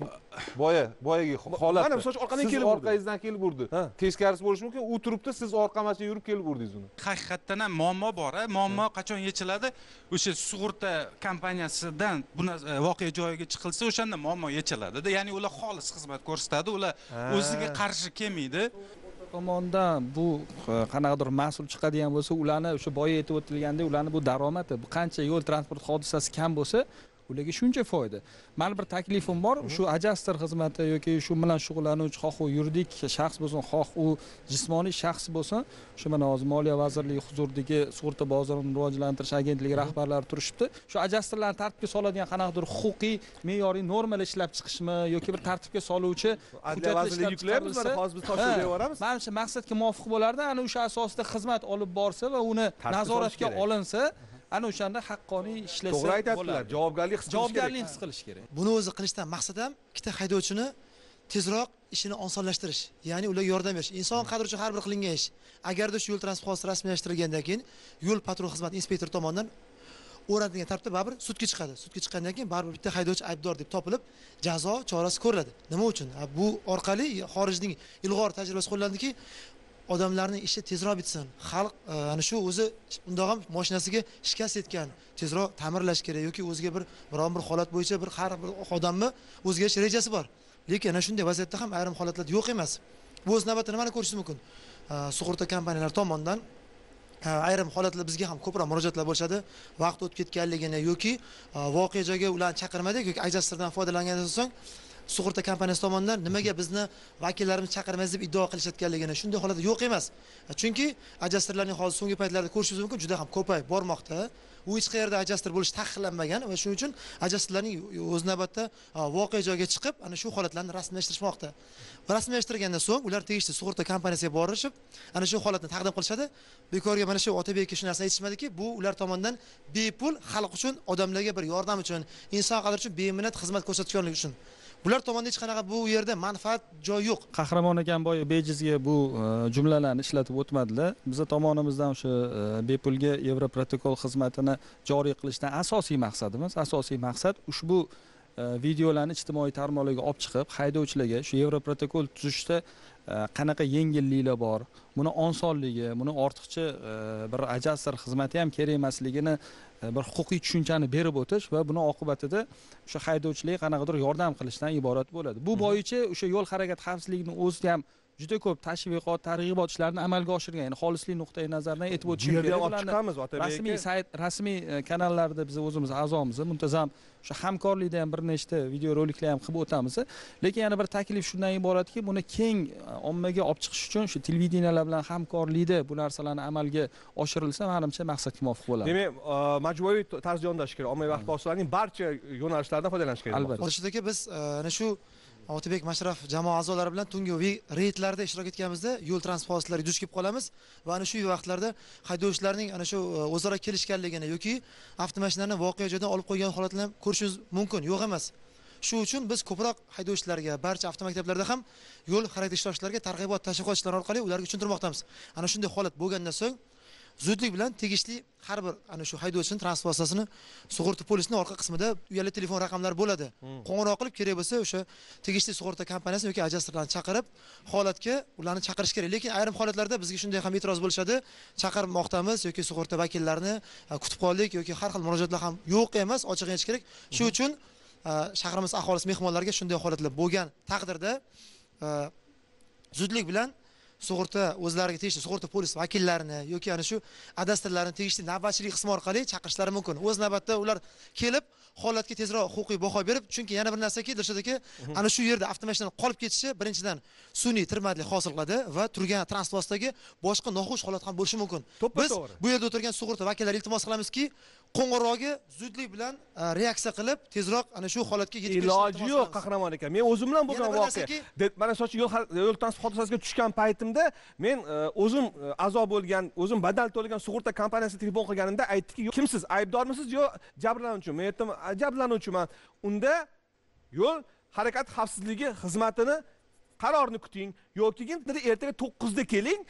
Boya boyagi holatda. mana misol uchun orqadan siz kelib urdi. orqangizdan kelib urdi teskarisi bo'lishi mumkin. U turibdi siz orqamachi yurib kelib urdingiz uni. Haqiqatdan ham muammo bor muammo qachon yechiladi? O'sha sug'urta kompaniyasidan bu e, voqea joyiga chiqilsa o'shanda muammo yechiladida. Ya'ni ular xolis xizmat ko'rsatadi. Ular o'ziga qarshi kelmaydi. Tomondan bu e, qanaqadir mas'ul chiqadigan bo'lsa ularni o'sha boya aytib o'tilgandek ularni bu daromadi bu qancha yo'l transport hodisasi kam bo'lsa ularga shuncha foyda. Mani bir taklifim bor shu adjastr xizmati yoki shu bilan shug'ullanuvchi xoh u yuridik shaxs bo'lsin xoh u jismoniy shaxs bo'lsin shu mana hozir moliya vazirligi huzuridagi sug'urta bozorini rivojlantirish agentligi rahbarlari turishibdi. Shu adjastrlarni tartibga soladigan qanaqadir huquqiy me'yoriy normalar ishlab chiqishmi yoki bir tartibga soluvchi adliya vazirligi yuklayapmiz mana hozir biz toshkentga yuboramiz manimcha maqsadga muvofiq bo'lardi. Ana o'sha asosida xizmat olib borsa va uni nazoratga olinsa ana o'shanda haqqoniy ishlasa to'g'ri aytyaptilar javobgarlik his qilish kerak. javobgarlikni his qilish kerak. Buni o'zi qilishdan maqsad ham ikkita haydovchini tezroq ishini osonlashtirish ya'ni ularga yordam berish. Inson qadri uchun har bir qilingan ish. Agarda shu yo'l transport hodisasi rasmiylashtirilgandan keyin yo'l patrul xizmati inspektori tomonidan o'rnatilgan tartibda baribir sudga chiqadi. Sudga chiqqandan keyin baribir bitta haydovchi aybdor deb topilib jazo chorasi ko'riladi. Nima uchun? Bu orqali xorijning ilg'or tajribasi qo'llandiki odamlarning ishi tezroq bitsin. Xalq e, ana shu o'zi undoq ham moshinasiga shikast yetgan tezroq ta'mirlash kerak yoki o'ziga bir biron bir holat bo'yicha bir har bir odamni o'ziga yarasha rejasi bor. Lekin ana shunday vaziyatda ham ayrim holatlarda yo'q emas. Bu o'z navbatida nimani ko'rishimiz mumkin. E, sug'urta kompaniyalari tomonidan e, ayrim holatlarda bizga ham ko'proq murojaatlar bo'lishadi. Vaqt o'tib ketganligini yoki voqea joyiga ularni chaqirmadik yoki adjastrdan foydalangandan so'ng sug'urta kompaniyasi tomonidan nimaga bizni vakillarimiz chaqirmaysiz deb iddao qilishayotganligini shunday holat yo'q emas. Chunki adjastrlarning hozir so'nggi paytlarda ko'rishingiz mumkin juda ham ko'payib bormoqda. U hech qayerda adjastr bo'lishi taqiqlanmagan va shuning uchun adjastrlarning o'z navbatda voqea joyiga chiqib ana shu holatlarni rasmiylashtirishmoqda. Rasmiylashtirgandan so'ng ular tegishli sug'urta kompaniyasiga borishib ana shu holatni taqdim qilishadi. Bekorga mana shu otabekka shu narsani aytishmadiki bu ular tomonidan bepul xalq uchun odamlarga bir yordam uchun inson qadri uchun beminnat xizmat ko'rsatganligi uchun. Bular tomonidan hech qanaqa bu yerda manfaat joyi yo'q. Qahramon akam boya bejizga bu e, jumlalarni ishlatib o'tmadilar. Biza tomonimizdan o'sha e, bepulga yevroprotokol xizmatini joriy qilishdan asosiy maqsadimiz asosiy maqsad ushbu e, videolarni ijtimoiy tarmoqlarga olib chiqib haydovchilarga shu yevroprotokol tuzishda qanaqa yengilliklar bor buni osonligi buni ortiqcha bir ajastr xizmati ham kerak emasligini bir huquqiy tushunchani berib o'tish va buni oqibatida o'sha haydovchilarga qanaqadir yordam qilishdan iborat bo'ladi. Bu bo'yicha o'sha yo'l harakati xavfsizligini o'zida ham juda ko'p tashviqot targ'ibot ishlarini amalga oshirgan ya'ni xolislik nuqtai nazaridan aytib bu o'tishim yerda ham kerak olib chiqamiz otabek rasmiy sayt rasmiy e, kanallarda biz o'zimiz a'zomiz muntazam o'sha hamkorlikda ham bir nechta videoroliklar ham qilib o'tamiz. Lekin yana bir taklif shundan iboratki buni keng e, ommaga olib chiqish uchun shu televideniyalar bilan hamkorlikda bu narsalarni amalga oshirilsa manimcha maqsadga muvofiq bo'ladi. Demak e, majburiy tarzda yondashish kerak. Ommaviy axborot vositalarining barcha yo'nalishlaridan foydalanish kerak. Albatta. Aka biz ana shu Otibek Mashraf jamoa a'zolari bilan tungi reydlarda ishtirok etganimizda yo'l transport hodisалariga duch kelib qolamiz va ana shu vaqtlarda haydovchilarning ana shu e, o'zaro kelishganligini yoki avtomashinalarni voqea joyidan olib qo'ygan holatlarni ham ko'rishingiz mumkin. Yo'q emas. Shu uchun biz ko'proq haydovchilarga barcha avtomaktablarda ham yo'l harakati ishtirokchilariga targ'ibot tashviqot ishlari orqali ularga tushuntirmoqdamiz. Ana shunday holat bo'lgandan so'ng zudlik bilan tegishli har bir ana shu haydovchini transport vositasini sug'urta polisini orqa qismida uyali telefon raqamlari bo'ladi. Qo'ng'iroq qilib kerak bo'lsa o'sha tegishli sug'urta kompaniyasi yoki adjastrlarni chaqirib holatga ularni chaqirish kerak. Lekin ayrim holatlarda bizga shunday ham e'tiroz bo'lishadi. Chaqirmoqdamiz yoki sug'urta vakillarini e, kutib qoldik yoki har xil murojaatlar ham yo'q emas ochig'ini aytish kerak. Shu uchun e, shahrimiz aholisi mehmonlariga shunday holatlar bo'lgan taqdirda e, zudlik bilan sug'urta o'zlariga tegishli sug'urta polis vakillarini yoki ana shu adastrlarni tegishli navbatchilik qismi orqali chaqirishlari mumkin. O'z navbatida ular kelib holatga tezroq huquqiy baho berib chunki yana bir narsaki dilshod aka ana shu yerda avtomashinaning qolib ketishi birinchidan sun'iy tirmadlik hosil qiladi va turgan transport boshqa noxush holat ham bo'lishi mumkin. To'ppa biz bu yerda o'tirgan sug'urta vakillari iltimos qilamizki qo'ng'irog'i zudlik bilan e, reaksiya qilib tezroq ana shu holatga yetib iloji yo'q qahramon aka. Men o'zim bilan bo'lgan voqea. mana shu yo'l yo'l transport hodisasiga tushgan paytimda men e, o'zim e, a'zo bo'lgan o'zim badal to'lagan sug'urta kompaniyasiga telefon qilganimda aytdiki "Yo- kimsiz aybdormisiz yo jabrlanuvchimi men aytdim "A, jabrlanuvchiman. Unda yo'l harakati xavfsizligi xizmatini qarorini kuting yoki ertaga to'qqizda keling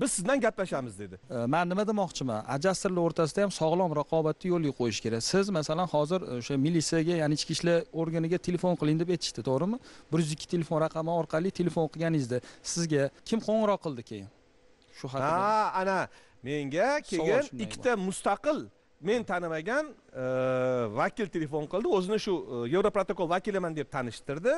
biz sizdan gaplashamiz dedi. E, man nima demoqchiman? Adjastrlar o'rtasida ham sog'lom raqobatni yo'lga qo'yish kerak. Siz masalan hozir o'sha militsiyaga ya'ni ichki ishlar organiga telefon qiling deb aytishdi to'g'rimi? Bir yuz ikki telefon raqami orqali telefon qilganingizda sizga kim qo'ng'iroq qildi keyin? Shu haqida. Ha ana menga keyin ikkita mustaqil men tanimagan e, vakil telefon qildi. O'zini shu e, yevroprotokol vakiliman deb tanishtirdi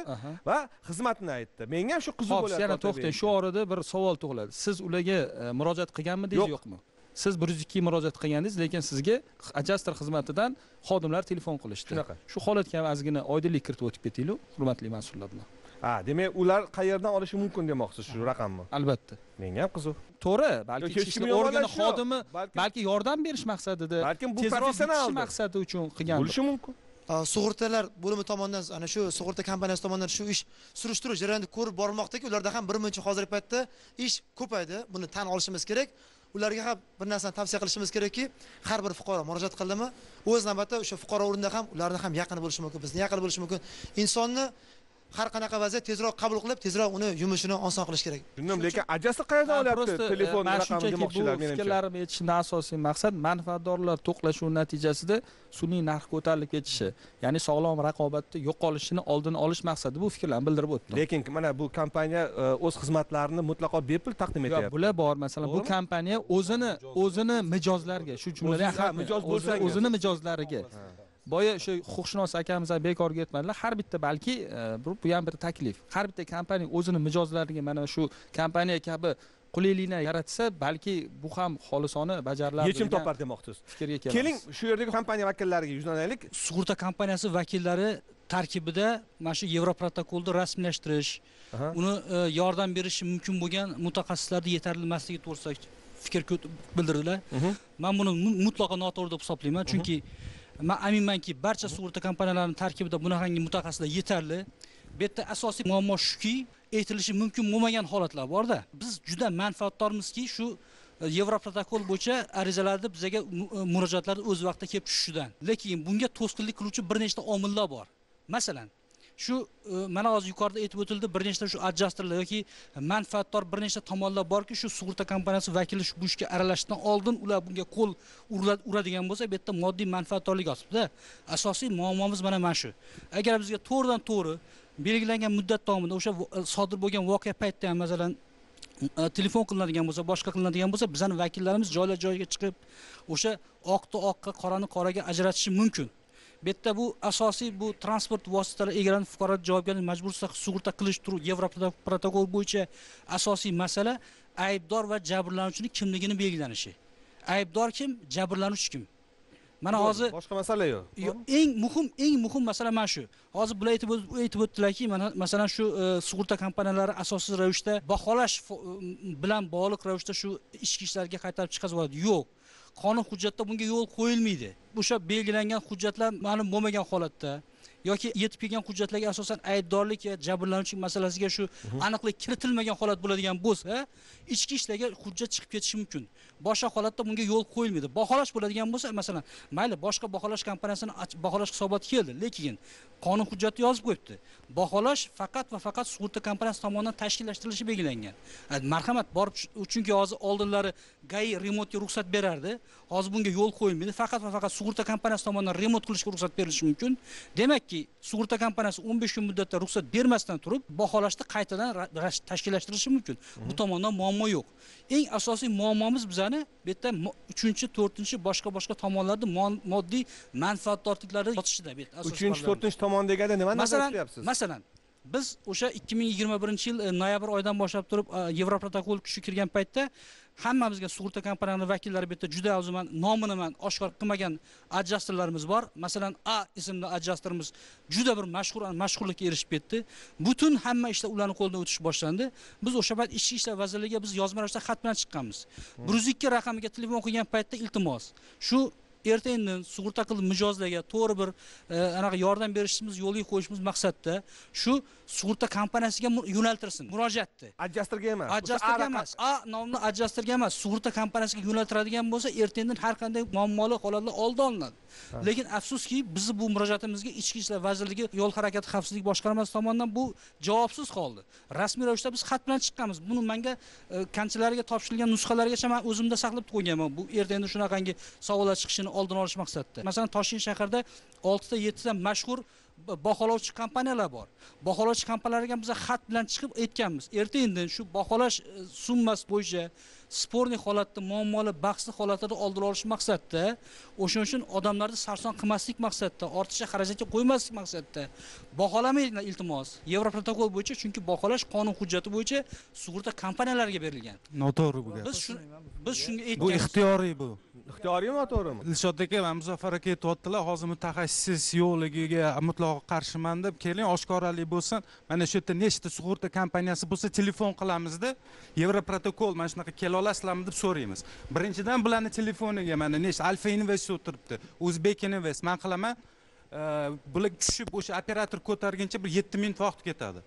va xizmatini aytdi. Menga ham shu qiziq bo'lyapti yana to'xtang shu orada bir savol tug'iladi. Siz ularga e, murojaat qilganmidingiz Yo'q. yo'qmi? Siz bir yuz ikkiga murojaat qilgandingiz lekin sizga adjastr xizmatidan xodimlar telefon qilishdi. Shunaqa. shu holatga ham ozgina oydinlik kiritib o'tib ketaylik hurmatli mas'ullar bilan ha demak ular qayerdan olishi mumkin demoqchisiz shu raqamni? Albatta. Menga ham qiziq. To'g'ri balki ichki ishlar organi xodimi balki yordam berish maqsadida balkim bu professionaldir. maqsadi uchun qilgan bo'lishi mumkin. Sug'urtalar bo'limi tomonidan ana shu sug'urta kompaniyasi tomonidan shu ish surishtiruv jarayonida ko'rib borilmoqdaki ularda ham birmuncha hozirgi paytda ish ko'paydi. Buni tan olishimiz kerak. Ularga ham bir narsani tavsiya qilishimiz kerakki har bir fuqaro murojaat qildimi o'z navbatida o'sha fuqaro o'rnida ham ularni ham yaqini bo'lishi mumkin bizni yaqini bo'lishi mumkin. Insonni har qanaqa vaziyat tezroq qabul qilib tezroq uni yumushini oson qilish kerak. Bildim lekin ajasi qayerdan olyapti? telefon e, man raqamini demoqchilar menimcha. fikrlarimni aytishimdan asosiy maqsad manfaatdorlar to'qnashuvi natijasida sun'iy narx ko'tarilib ketishi ya'ni sog'lom raqobatni yo'qolishini oldini olish maqsadi. Bu fikrlarni bildirib o'tdim. Lekin mana bu kompaniya e, o'z xizmatlarini mutlaqo bepul taqdim Yo'q, etyapti. bular bor masalan bu kompaniya o'zini o'zini mijozlariga shu jumladan mijoz bo'lsangiz. o'zini mijozlariga boya o'sha huquqshunos akamiz ham bekorga aytmadilar har bitta balki e, bu ham bir taklif. Har bitta kompaniya o'zini mijozlariga mana shu kompaniya kabi qulaylikni yaratsa balki bu ham xolisona bajarilar yechim topar demoqchisiz. fikrga kelamiz. Keling shu yerdagi kompaniya vakillariga yuzlanaylik. Sug'urta kompaniyasi vakillari tarkibida mana shu yevroprotokolni rasmiylashtirish uni e, yordam berishi mumkin bo'lgan mutaxassislarni yetarli emasligi to'g'risida fikr bildirdilar. Mhm. man buni mu- mutlaqo noto'g'ri deb hisoblayman. Chunki man aminmanki barcha sug'urta kompaniyalarini tarkibida bunaqangi mutaxassislar yetarli. Bu yerda asosiy muammo shuki aytilishi mumkin bo'lmagan holatlar borda. Biz juda manfaatdormizki shu e, yevroprotokol bo'yicha arizalarni bizaga e, murojaatlarni o'z vaqtida kelib tushishidan lekin bunga to'sqinlik qiluvchi bir nechta omillar bor. Masalan shu e, mana hozir yuqorida aytib o'tildi bir nechta shu adjusterlar yoki manfaatdor bir nechta tomonlar borki shu sug'urta kompaniyasi vakili shu bu ishga aralashishdan oldin ular bunga qo'l uradigan bo'lsa bu yerda moddiy manfaatdorlik yotibdi asosiy muammomiz mana mana shu. Agar bizga to'g'ridan to'g'ri belgilangan muddat davomida o'sha e, sodir bo'lgan voqea paytida ham masalan e, telefon qilinadigan bo'lsa boshqa qilinadigan bo'lsa bizani vakillarimiz joylar joyiga chiqib o'sha oqni oqqa qorani qoraga ajratishi mumkin. Bu yerda bu asosiy bu transport vositalari egalarining fuqarolik javobgarlik majburiy sug'urta qilish turu yevroprotokol bo'yicha asosiy masala aybdor va jabrlanuvchining kimligini belgilanishi. Aybdor kim jabrlanuvchi kim? Mana hozir boshqa masala yo'q. Yo, eng muhim eng muhim masala mana shu. Hozir bular aytib aytib o'tdilarki mana masalan shu e, sug'urta kompaniyalari asossiz ravishda baholash bilan bog'liq ravishda shu ichki ishlarga qaytarib chiqazib yuboradi yo'q qonun hujjatda bunga yo'l qo'yilmaydi. O'sha belgilangan hujjatlar ma'lum bo'lmagan holatda. Yoki yetib kelgan hujjatlarga asosan aybdorlik va jabrlanuvchilik masalasiga shu aniqlik kiritilmagan holat bo'ladigan bo'lsa ichki ishlarga hujjat chiqib ketishi mumkin. Boshqa holatda bunga yo'l qo'yilmaydi. Baholash bo'ladigan bo'lsa masalan mayli boshqa baholash kompaniyasini baholash hisoboti keldi lekin qonun hujjatda yozib qo'yibdi. Baholash faqat va faqat sug'urta kompaniyasi tomonidan tashkillashtirilishi belgilangan. Marhamat borib ch- chunki hozir oldinlari gai remontga ruxsat berardi. Hozir bunga yo'l qo'yilmaydi. Faqat va faqat sug'urta kompaniyasi tomonidan remont qilishga ruxsat berilishi mumkin. Demakki sug'urta kompaniyasi 15 kun muddatda ruxsat bermasdan turib baholashni qaytadan tashkillashtirishi mumkin. Bu tomondan muammo yo'q. Eng asosiy muammomiz bizani bu yerda uchinchi to'rtinchi boshqa boshqa tomonlarda mon- moddiy manfaatdorliklarni yotishida bu yerda asosiy uchinchi to'rtinchi tomon deganda nimani nazarda tutyapsiz? masalan biz o'sha 2021 yil e, noyabr oyidan boshlab turib e, yevroprotokol kuchga kirgan paytda hammamizga sug'urta kompaniyalari vakillari bu yerda juda o'zi man nomini man oshkor qilmagan adjasterlarimiz bor. Masalan a ismli adjasterimiz juda bir mashhur mashhurlikka erishib ketdi. Butun hamma ishlar ularni qo'lidan o'tish boshlandi. Biz o'sha payt ichki ishlar vazirligiga biz yozma ravishda xat bilan chiqqanmiz. Bir yuz ikki raqamiga telefon qilgan paytda iltimos shu erta indin sug'urta qilib mijozlarga to'g'ri bir e, anaqa yordam berishimiz yo'lga qo'yishimiz maqsadda shu sug'urta kompaniyasiga yo'naltirsin. Murojaatni adjasterga emas. Adjasterga emas. A nomli adjasterga emas. Sug'urta kompaniyasiga yo'naltiradigan bo'lsa erta indin har qanday muammoli holatlar oldi olinadi. Lekin afsuski bizni bu murojaatimizga ichki ishlar vazirligi yo'l harakati xavfsizlik boshqarmasi tomonidan bu javobsiz qoldi. Rasmiy ravishda biz xat bilan chiqqanmiz. Buni manga e, kanchilariga topshirilgan nusxalargacha man o'zimda saqlab qo'yganman bu erta indin shunaqangi savollar chiqishini oldini olish maqsadida. Masalan toshkent shahrida oltita yettita mashhur baholovchi kompaniyalar bor. Baholovchi kompaniyalarga biz xat bilan chiqib aytganmiz. Erta indin shu baholash e, summasi bo'yicha sporniy holatda muammoli bahsli holatlarda oldini olish maqsadida o'shaning uchun odamlarni sarson qilmaslik maqsadida ortiqcha xarajatga qo'ymaslik maqsadida baholamanglar iltimos yevroprotokol bo'yicha chunki baholash qonun hujjati bo'yicha sug'urta kompaniyalariga berilgan. Noto'g'ri bu gap. Biz shu biz shunga bu aytgan ixtiyoriy bu ixtiyoriy noto'g'rimi? Dilshod aka man muzaffar aka aytyaptilar hozir mutaxassis yo'qligiga mutlaqo qarshiman deb keling oshkoralik bo'lsin. Mana shu yerda nechta sug'urta kompaniyasi bo'lsa telefon qilamizda yevroprotokol mana shunaqa kela olasizlarmi deb so'raymiz. Birinchidan bularni telefoniga mana nechta alfa invest o'tiribdi o'zbek invest. Man qilaman e, bular tushib o'sha operator ko'targuncha bir yetti minut vaqt ketadi.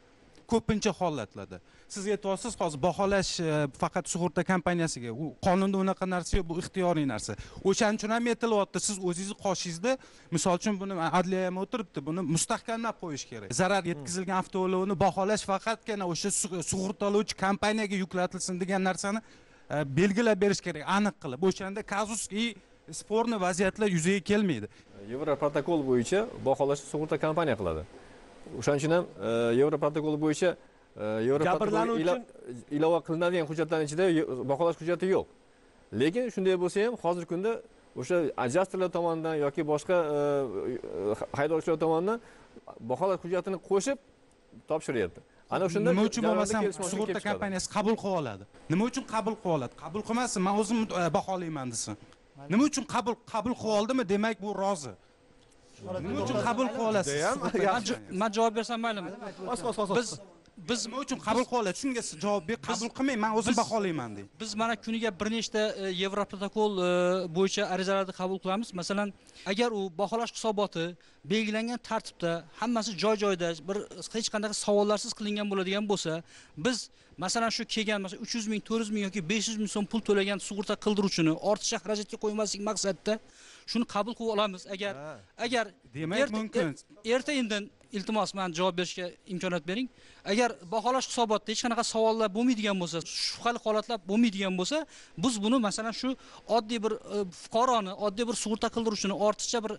Ko'pincha holatlarda. Siz aytyapsiz hozir baholash e, faqat sug'urta kompaniyasiga u qonunda unaqa narsa yo'q bu ixtiyoriy narsa. O'shaning uchun ham aytilyapti siz o'zingizni qoshingizda misol uchun buni adliya ham o'tiribdi buni mustahkamlab qo'yish kerak. Zarar yetkazilgan avtoulovni baholash faqatgina o'sha sug'urtalovchi kompaniyaga yuklatilsin degan narsani e, belgilab berish kerak aniq qilib. O'shanda kazus и sporni vaziyatlar yuzaga kelmaydi. Yevroprotokol bo'yicha baholashni sug'urta kompaniya qiladi. O'shaning uchun ham e, yevroprotokol bo'yicha e, yevroprotokol Jabrlanuvchi- ilo- ilova qilinadigan hujjatlarni ichida baholash hujjati yo'q. Lekin shunday bo'lsa ham hozirgi kunda o'sha adjustorlar tomonidan yoki boshqa e, haydovchilar tomonidan baholash hujjatini qo'shib topshiryapti. Ana o'shanda nima uchun bo'lmasam sug'urta kompaniyasi qabul qilib oladi? Nima uchun qabul qilib oladi? Qabul qilmasin man o'zim baholayman desin. Nima uchun qabul qabul qilib oldimi? Demak bu rozi nima uchun qabul qilib olasiz man javob bersam maylimi? Bos, bos, bos. biz biz nima uchun qabul qilib oladi shunga siz javob ber qabul qilmang man o'zim baholayman deng biz mana kuniga bir nechta e, yevroprotokol e, bo'yicha arizalarni qabul qilamiz. Masalan agar u baholash hisoboti belgilangan tartibda hammasi joy joyida bir hech qanaqa savollarsiz qilingan bo'ladigan bo'lsa biz masalan shu kelgan masalan uch yuz ming to'rt yuz ming yoki besh yuz ming so'm pul to'lagan sug'urta qildiruvchini ortiqcha xarajatga qo'ymaslik maqsadida shuni qabul qilib olamiz. Agar agar demak mumkin. er- erta indin iltimos man javob berishga imkoniyat bering. Agar baholash hisobotida hech qanaqa savollar bo'lmaydigan bo'lsa shubhali holatlar bo'lmaydigan bo'lsa biz buni masalan shu oddiy bir e, fuqaroni oddiy bir sug'urta qildiruvchini ortiqcha bir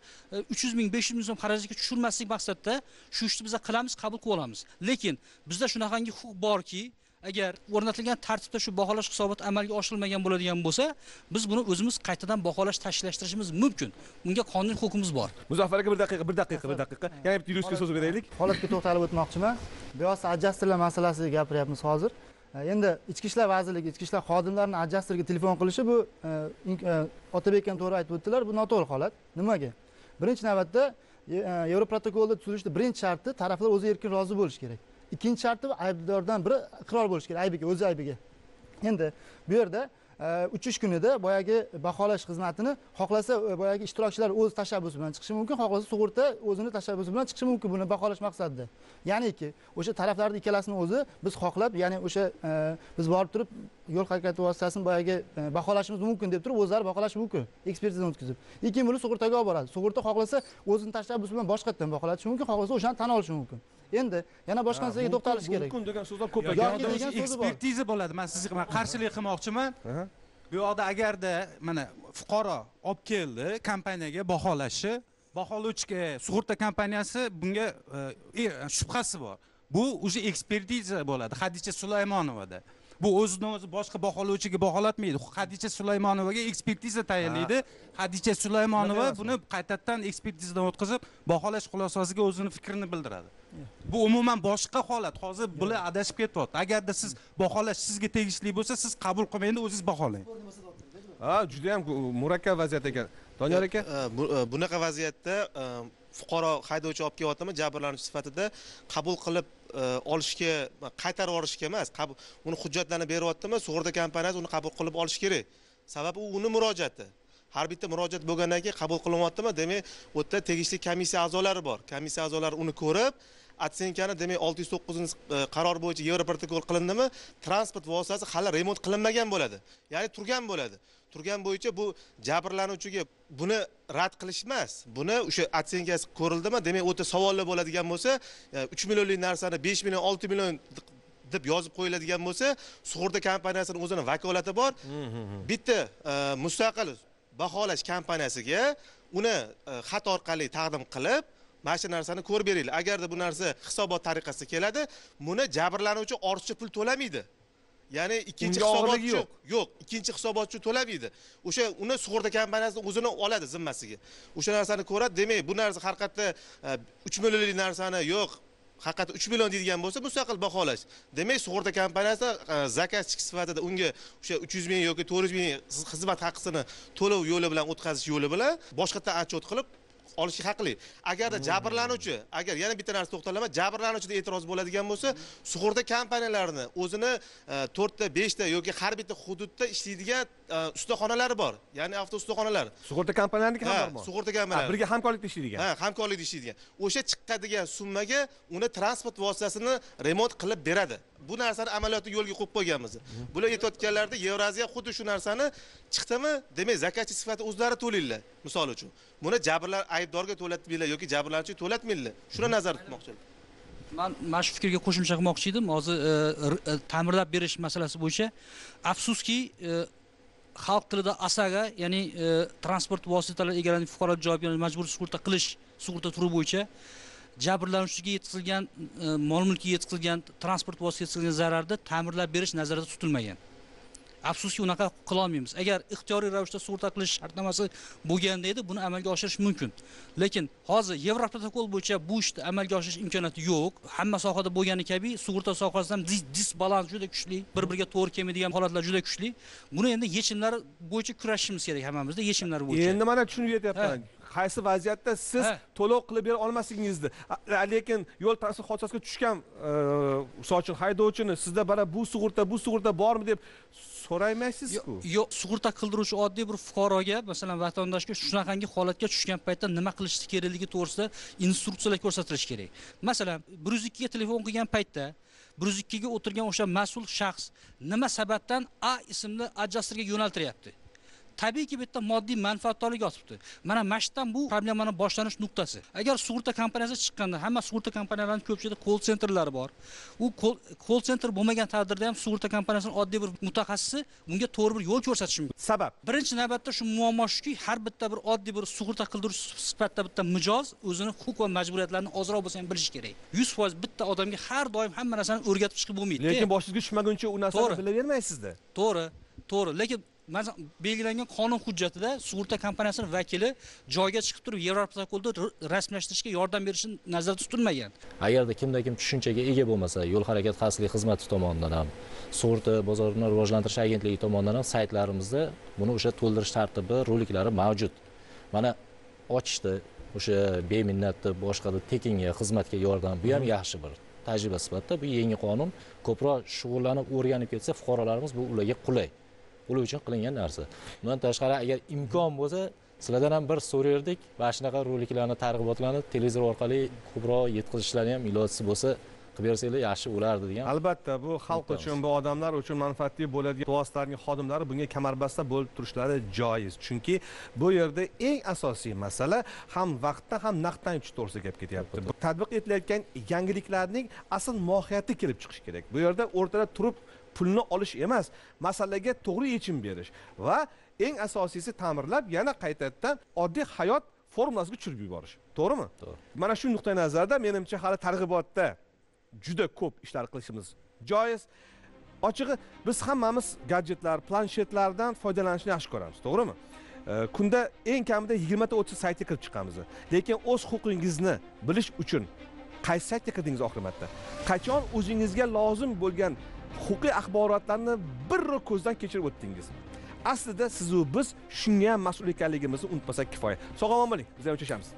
uch yuz ming besh yuz ming so'm xarajatga tushirmaslik maqsadida shu ishni biz qilamiz qabul qilib olamiz. Lekin bizda shunaqangi huquq borki agar o'rnatilgan tartibda shu baholash hisoboti amalga oshirilmagan bo'ladigan bo'lsa biz buni o'zimiz qaytadan baholash tashkillashtirishimiz mumkin. Bunga qonuniy huquqimiz bor. Muzaffar aka bir daqiqa bir daqiqa bir daqiqa. Yana bitta yuristga so'z beraylik. Holatga to'xtalib o'tmoqchiman. Bevosita adjastorlar masalasida gapiryapmiz hozir. E, endi ichki ishlar vazirligi ichki ishlar xodimlarini adjastorga telefon qilishi bu e, e, otabek ham to'g'ri aytib o'tdilar bu noto'g'ri holat. Nimaga? Birinchi navbatda ye- yevroprotokolda tuzilishda birinchi sharti taraflar o'zi erkin rozi bo'lishi kerak ikkinchi sharti aybdordan biri iqror bo'lishi kerak aybiga o'z aybiga. Endi bu yerda e, uchish kunida boyagi baholash xizmatini xohlasa e, boyagi ishtirokchilar o'z tashabbusi bilan chiqishi mumkin xohlasa sug'urta o'zini tashabbusi bilan chiqishi mumkin buni baholash maqsadida. Ya'niki o'sha taraflarni ikkalasini o'zi biz xohlab ya'ni o'sha e, biz borib turib yo'l harakati vositasini boyagi baholashimiz mumkin deb turib o'zlari baholashi mumkin ekspertizani o'tkazib. Lekin buni sug'urtaga olib boradi sug'urta xohlasa o'zini tashabbusi bilan boshqatdan baholatishi mumkin xohlasa o'shani tan olishi mumkin. Endi yana boshqa narsaga to'xtalish kerak. mumkin degan so'zlar Yoki ko'paygan degan so'zi bor. ekspertiza bo'ladi. Man sizga man qarshilik qilmoqchiman. Bu yoqda agarda mana fuqaro olib keldi kompaniyaga baholashi baholovchiga sug'urta kompaniyasi bunga e, e, shubhasi bor. Bu уже ekspertiza bo'ladi. Hadicha sulaymonovada bu o'zini o'zi boshqa baholovchiga baholatmaydi. Hadicha sulaymonovaga ekspertiza tayinlaydi. Hadicha sulaymonova buni qaytadan ekspertizadan o'tkazib baholash xulosasiga o'zini fikrini bildiradi. Bu umuman boshqa holat. Hozir bular adashib ketyapti. Agarda siz baholash sizga tegishli bo'lsa siz qabul qilmangda o'zingiz baholang. Ha juda ham murakkab vaziyat ekan. Doniyor aka? E, e, bunaqa vaziyatda e, fuqaro haydovchi olib kelyaptimi jabrlanuvchi sifatida qabul qilib e, olishga qaytarib yuborishga emas uni hujjatlarini beryaptimi sug'urta kompaniyasi uni qabul qilib olishi kerak. Sababi u uni murojaati. Har bitta murojaat bo'lgandan keyin qabul qilinyaptimi demak u yerda tegishli komissiya a'zolari bor. Komissiya a'zolari uni ko'rib otsenkani demak olti yuz to'qqizinchi e, qaror bo'yicha yevroprotokol qilindimi? Transport vositasi hali remont qilinmagan bo'ladi. Ya'ni turgan bo'ladi. Turgan bo'yicha bu jabrlanuvchiga buni rad qilish emas. Buni o'sha otsenkasi ko'rildimi? Demak u yerda savollar bo'ladigan bo'lsa uch millionlik narsani besh million olti million deb yozib qo'yiladigan bo'lsa sug'urta kompaniyasini o'zini vakolati bor. Bitta e, mustaqil baholash kompaniyasiga uni e, xat orqali taqdim qilib mana shu narsani ko'rib beringlar. Agarda bu narsa hisobot tariqasida keladi buni jabrlanuvchi ortiqcha pul to'lamaydi ya'ni ikkinchi hisobotchi yo'q. yo'q ikkinchi hisobotchi to'lamaydi o'sha uni sug'urta kompaniyasi o'zini oladi zimmasiga. O'sha narsani ko'radi demak bu narsa har qayerda uch millionlik narsani yo'q haqiqatda uch million deydigan bo'lsa mustaqil baholash. Demak sug'urta kompaniyasi e, zakazchi sifatida unga o'sha uch yuz ming yoki to'rt yuz ming xizmat haqqisini to'lov yo'li bilan o'tkazish yo'li bilan boshqatdan отчет qilib olishga haqli. Agarda jabrlanuvchi agar yana bitta narsa to'xtalaman jabrlanuvchida e'tiroz bo'ladigan bo'lsa sug'urta kompaniyalarini o'zini e, to'rtta beshta yoki har bitta hududda ishlaydigan e, ustaxonalari bor. Ya'ni avto ustaxonalar. Sug'urta kompaniyalarniki ham Ha, bormi sug'urta kompaniyalari. birga hamkorlikda ishlaydigan. Ha hamkorlikda ishlaydigan. O'sha chiqadigan summaga uni transport vositasini remont qilib beradi. Bu narsani amaliyotda yo'lga qo'yib qo'yganmiz. Bular aytayotganlarida yevraziya xuddi shu narsani chiqdimi? Demak zakatchi sifatida o'zlari to'langlar misol uchun buni jabrlan aybdorga to'latmanglar yoki jabrlanuvchiga to'latmanglar shuni nazarda tutmoqchiman man mana shu fikrga qo'shimcha qilmoqchi edim. Hozir e, e, ta'mirlab berish masalasi bo'yicha. Afsuski e, xalq tilida asaga ya'ni transport vositalari egalarining fuqarolik javobgarligini majburiy sug'urta qilish sug'urta turi bo'yicha jabrlanuvchiga yetkazilgan mol mulkiga yetkazilgan transport vositasiga yetkazilgan zararni ta'mirlab berish nazarda tutilmagan. Afsuski unaqa qilolmaymiz. Agar ixtiyoriy ravishda sug'urta qilish shartnomasi bo'lganda edi buni amalga oshirish mumkin. Lekin hozir yevroprotokol bo'yicha bu ishni amalga oshirish imkoniyati yo'q. Hamma sohada bo'lgani kabi sug'urta sohasida ham dis- disbalans juda kuchli bir biriga to'g'ri kelmaydigan holatlar juda kuchli. Buni endi yechimlari bo'yicha kurashishimiz kerak hammamizda yechimlari bo'yicha. Endi mana tushunib yetyapman qaysi vaziyatda siz to'lov qilib bera olmasligingizni. Lekin yo'l transport hodisasiga tushgan e, misol uchun haydovchini sizda mana bu sug'urta bu sug'urta bormi deb so'raymaysizku? Yo'q sug'urta qildiruvchi oddiy bir fuqaroga masalan vatandoshga shunaqangi holatga tushgan paytda nima qilishi kerakligi to'g'risida instruksiyalar ko'rsatilishi kerak. Masalan bir yuz ikkiga telefon qilgan paytda bir yuz ikkiga o'tirgan o'sha mas'ul shaxs nima sababdan a ismli adjusterga yo'naltiryapti tabiiyki yerda moddiy manfaatdorlik yotibdi. Mana mana shu bu problemani boshlanish nuqtasi. Agar sug'urta kompaniyasi chiqqanda hamma sug'urta kompaniyalarini ko'pchilikda kol sentrlari bor. U kol kol sentr bo'lmagan taqdirda ham sug'urta kompaniyasini oddiy bir mutaxassisi unga to'g'ri bir yo'l ko'rsatishi mumkin. Sabab? Birinchi navbatda shu muammo shuki har bitta bir oddiy bir sug'urta qildiruvchi sifatida bitta mijoz o'zini huquq va majburiyatlarini ozroq bo'lsa ham bilishi kerak. Yuz foiz bitta odamga har doim hamma narsani o'rgatib chiqib bo'lmaydi. Lekin boshingizga tushmaguncha u narsani bilavermaysizda. To'g'ri to'g'ri. Lekin belgilangan qonun hujjatida sug'urta kompaniyasini vakili joyga chiqib turib yevroprotokolni r- rasmiylashtirishga yordam berishi nazarda tutilmagan. Agarda kimda kim tushunchaga ega bo'lmasa yo'l harakati xavfsizligi xizmati tomonidan ham sug'urta bozorini rivojlantirish agentligi tomonidan ham saytlarimizda buni o'sha to'ldirish tartibi roliklari mavjud. Mana ochishdi o'sha beminnatni boshqada tekinga xizmatga yordam bu ham yaxshi bir tajriba sifatida. Bu yangi qonun ko'proq shug'ullanib o'rganib ketsa fuqarolarimiz bu ularga qulay. Ular uchun qilingan narsa. Bundan tashqari agar imkon bo'lsa sizlardan ham bir so'rardik mana shunaqa roliklarni targ'ibotlarni televizor orqali ko'proq yetkazishlari ham iloji bo'lsa qilib bersanglar yaxshi bo'lardi degan albatta bu xalq uchun bu odamlar uchun manfaatli bo'ladigan vositalarning xodimlari bunga kambasta bo'lib turishlari joiz. Chunki bu yerda eng asosiy masala ham vaqtdan ham naqddan yutush to'g'risida gap ketyapti. Bu tatbiq etilayotgan yangiliklarning asl mohiyati kelib chiqishi kerak. Bu yerda o'rtada turib pulni olish emas masalaga to'g'ri yechim berish va eng asosiysi ta'mirlab yana qaytadan oddiy hayot formulasiga tushirib yuborish. To'g'rimi? To'g'ri. mana shu nuqtai nazarda menimcha hali targ'ibotda juda ko'p ishlar qilishimiz joiz. Ochig'i biz hammamiz gadjetlar planshetlardan foydalanishni yaxshi ko'ramiz to'g'rimi? Kunda eng kamida yigirmata o'ttiz saytga kirib chiqamiz lekin o'z huquqingizni bilish uchun qaysi saytga kirdingiz oxirgi marta qachon o'zingizga lozim bo'lgan huquqiy axborotlarni bir ko'zdan kechirib o'tdingiz. Aslida sizu biz shunga ham mas'ul ekanligimizni unutmasak kifoya. Sog' omon bo'ling biz ham uchrashamiz.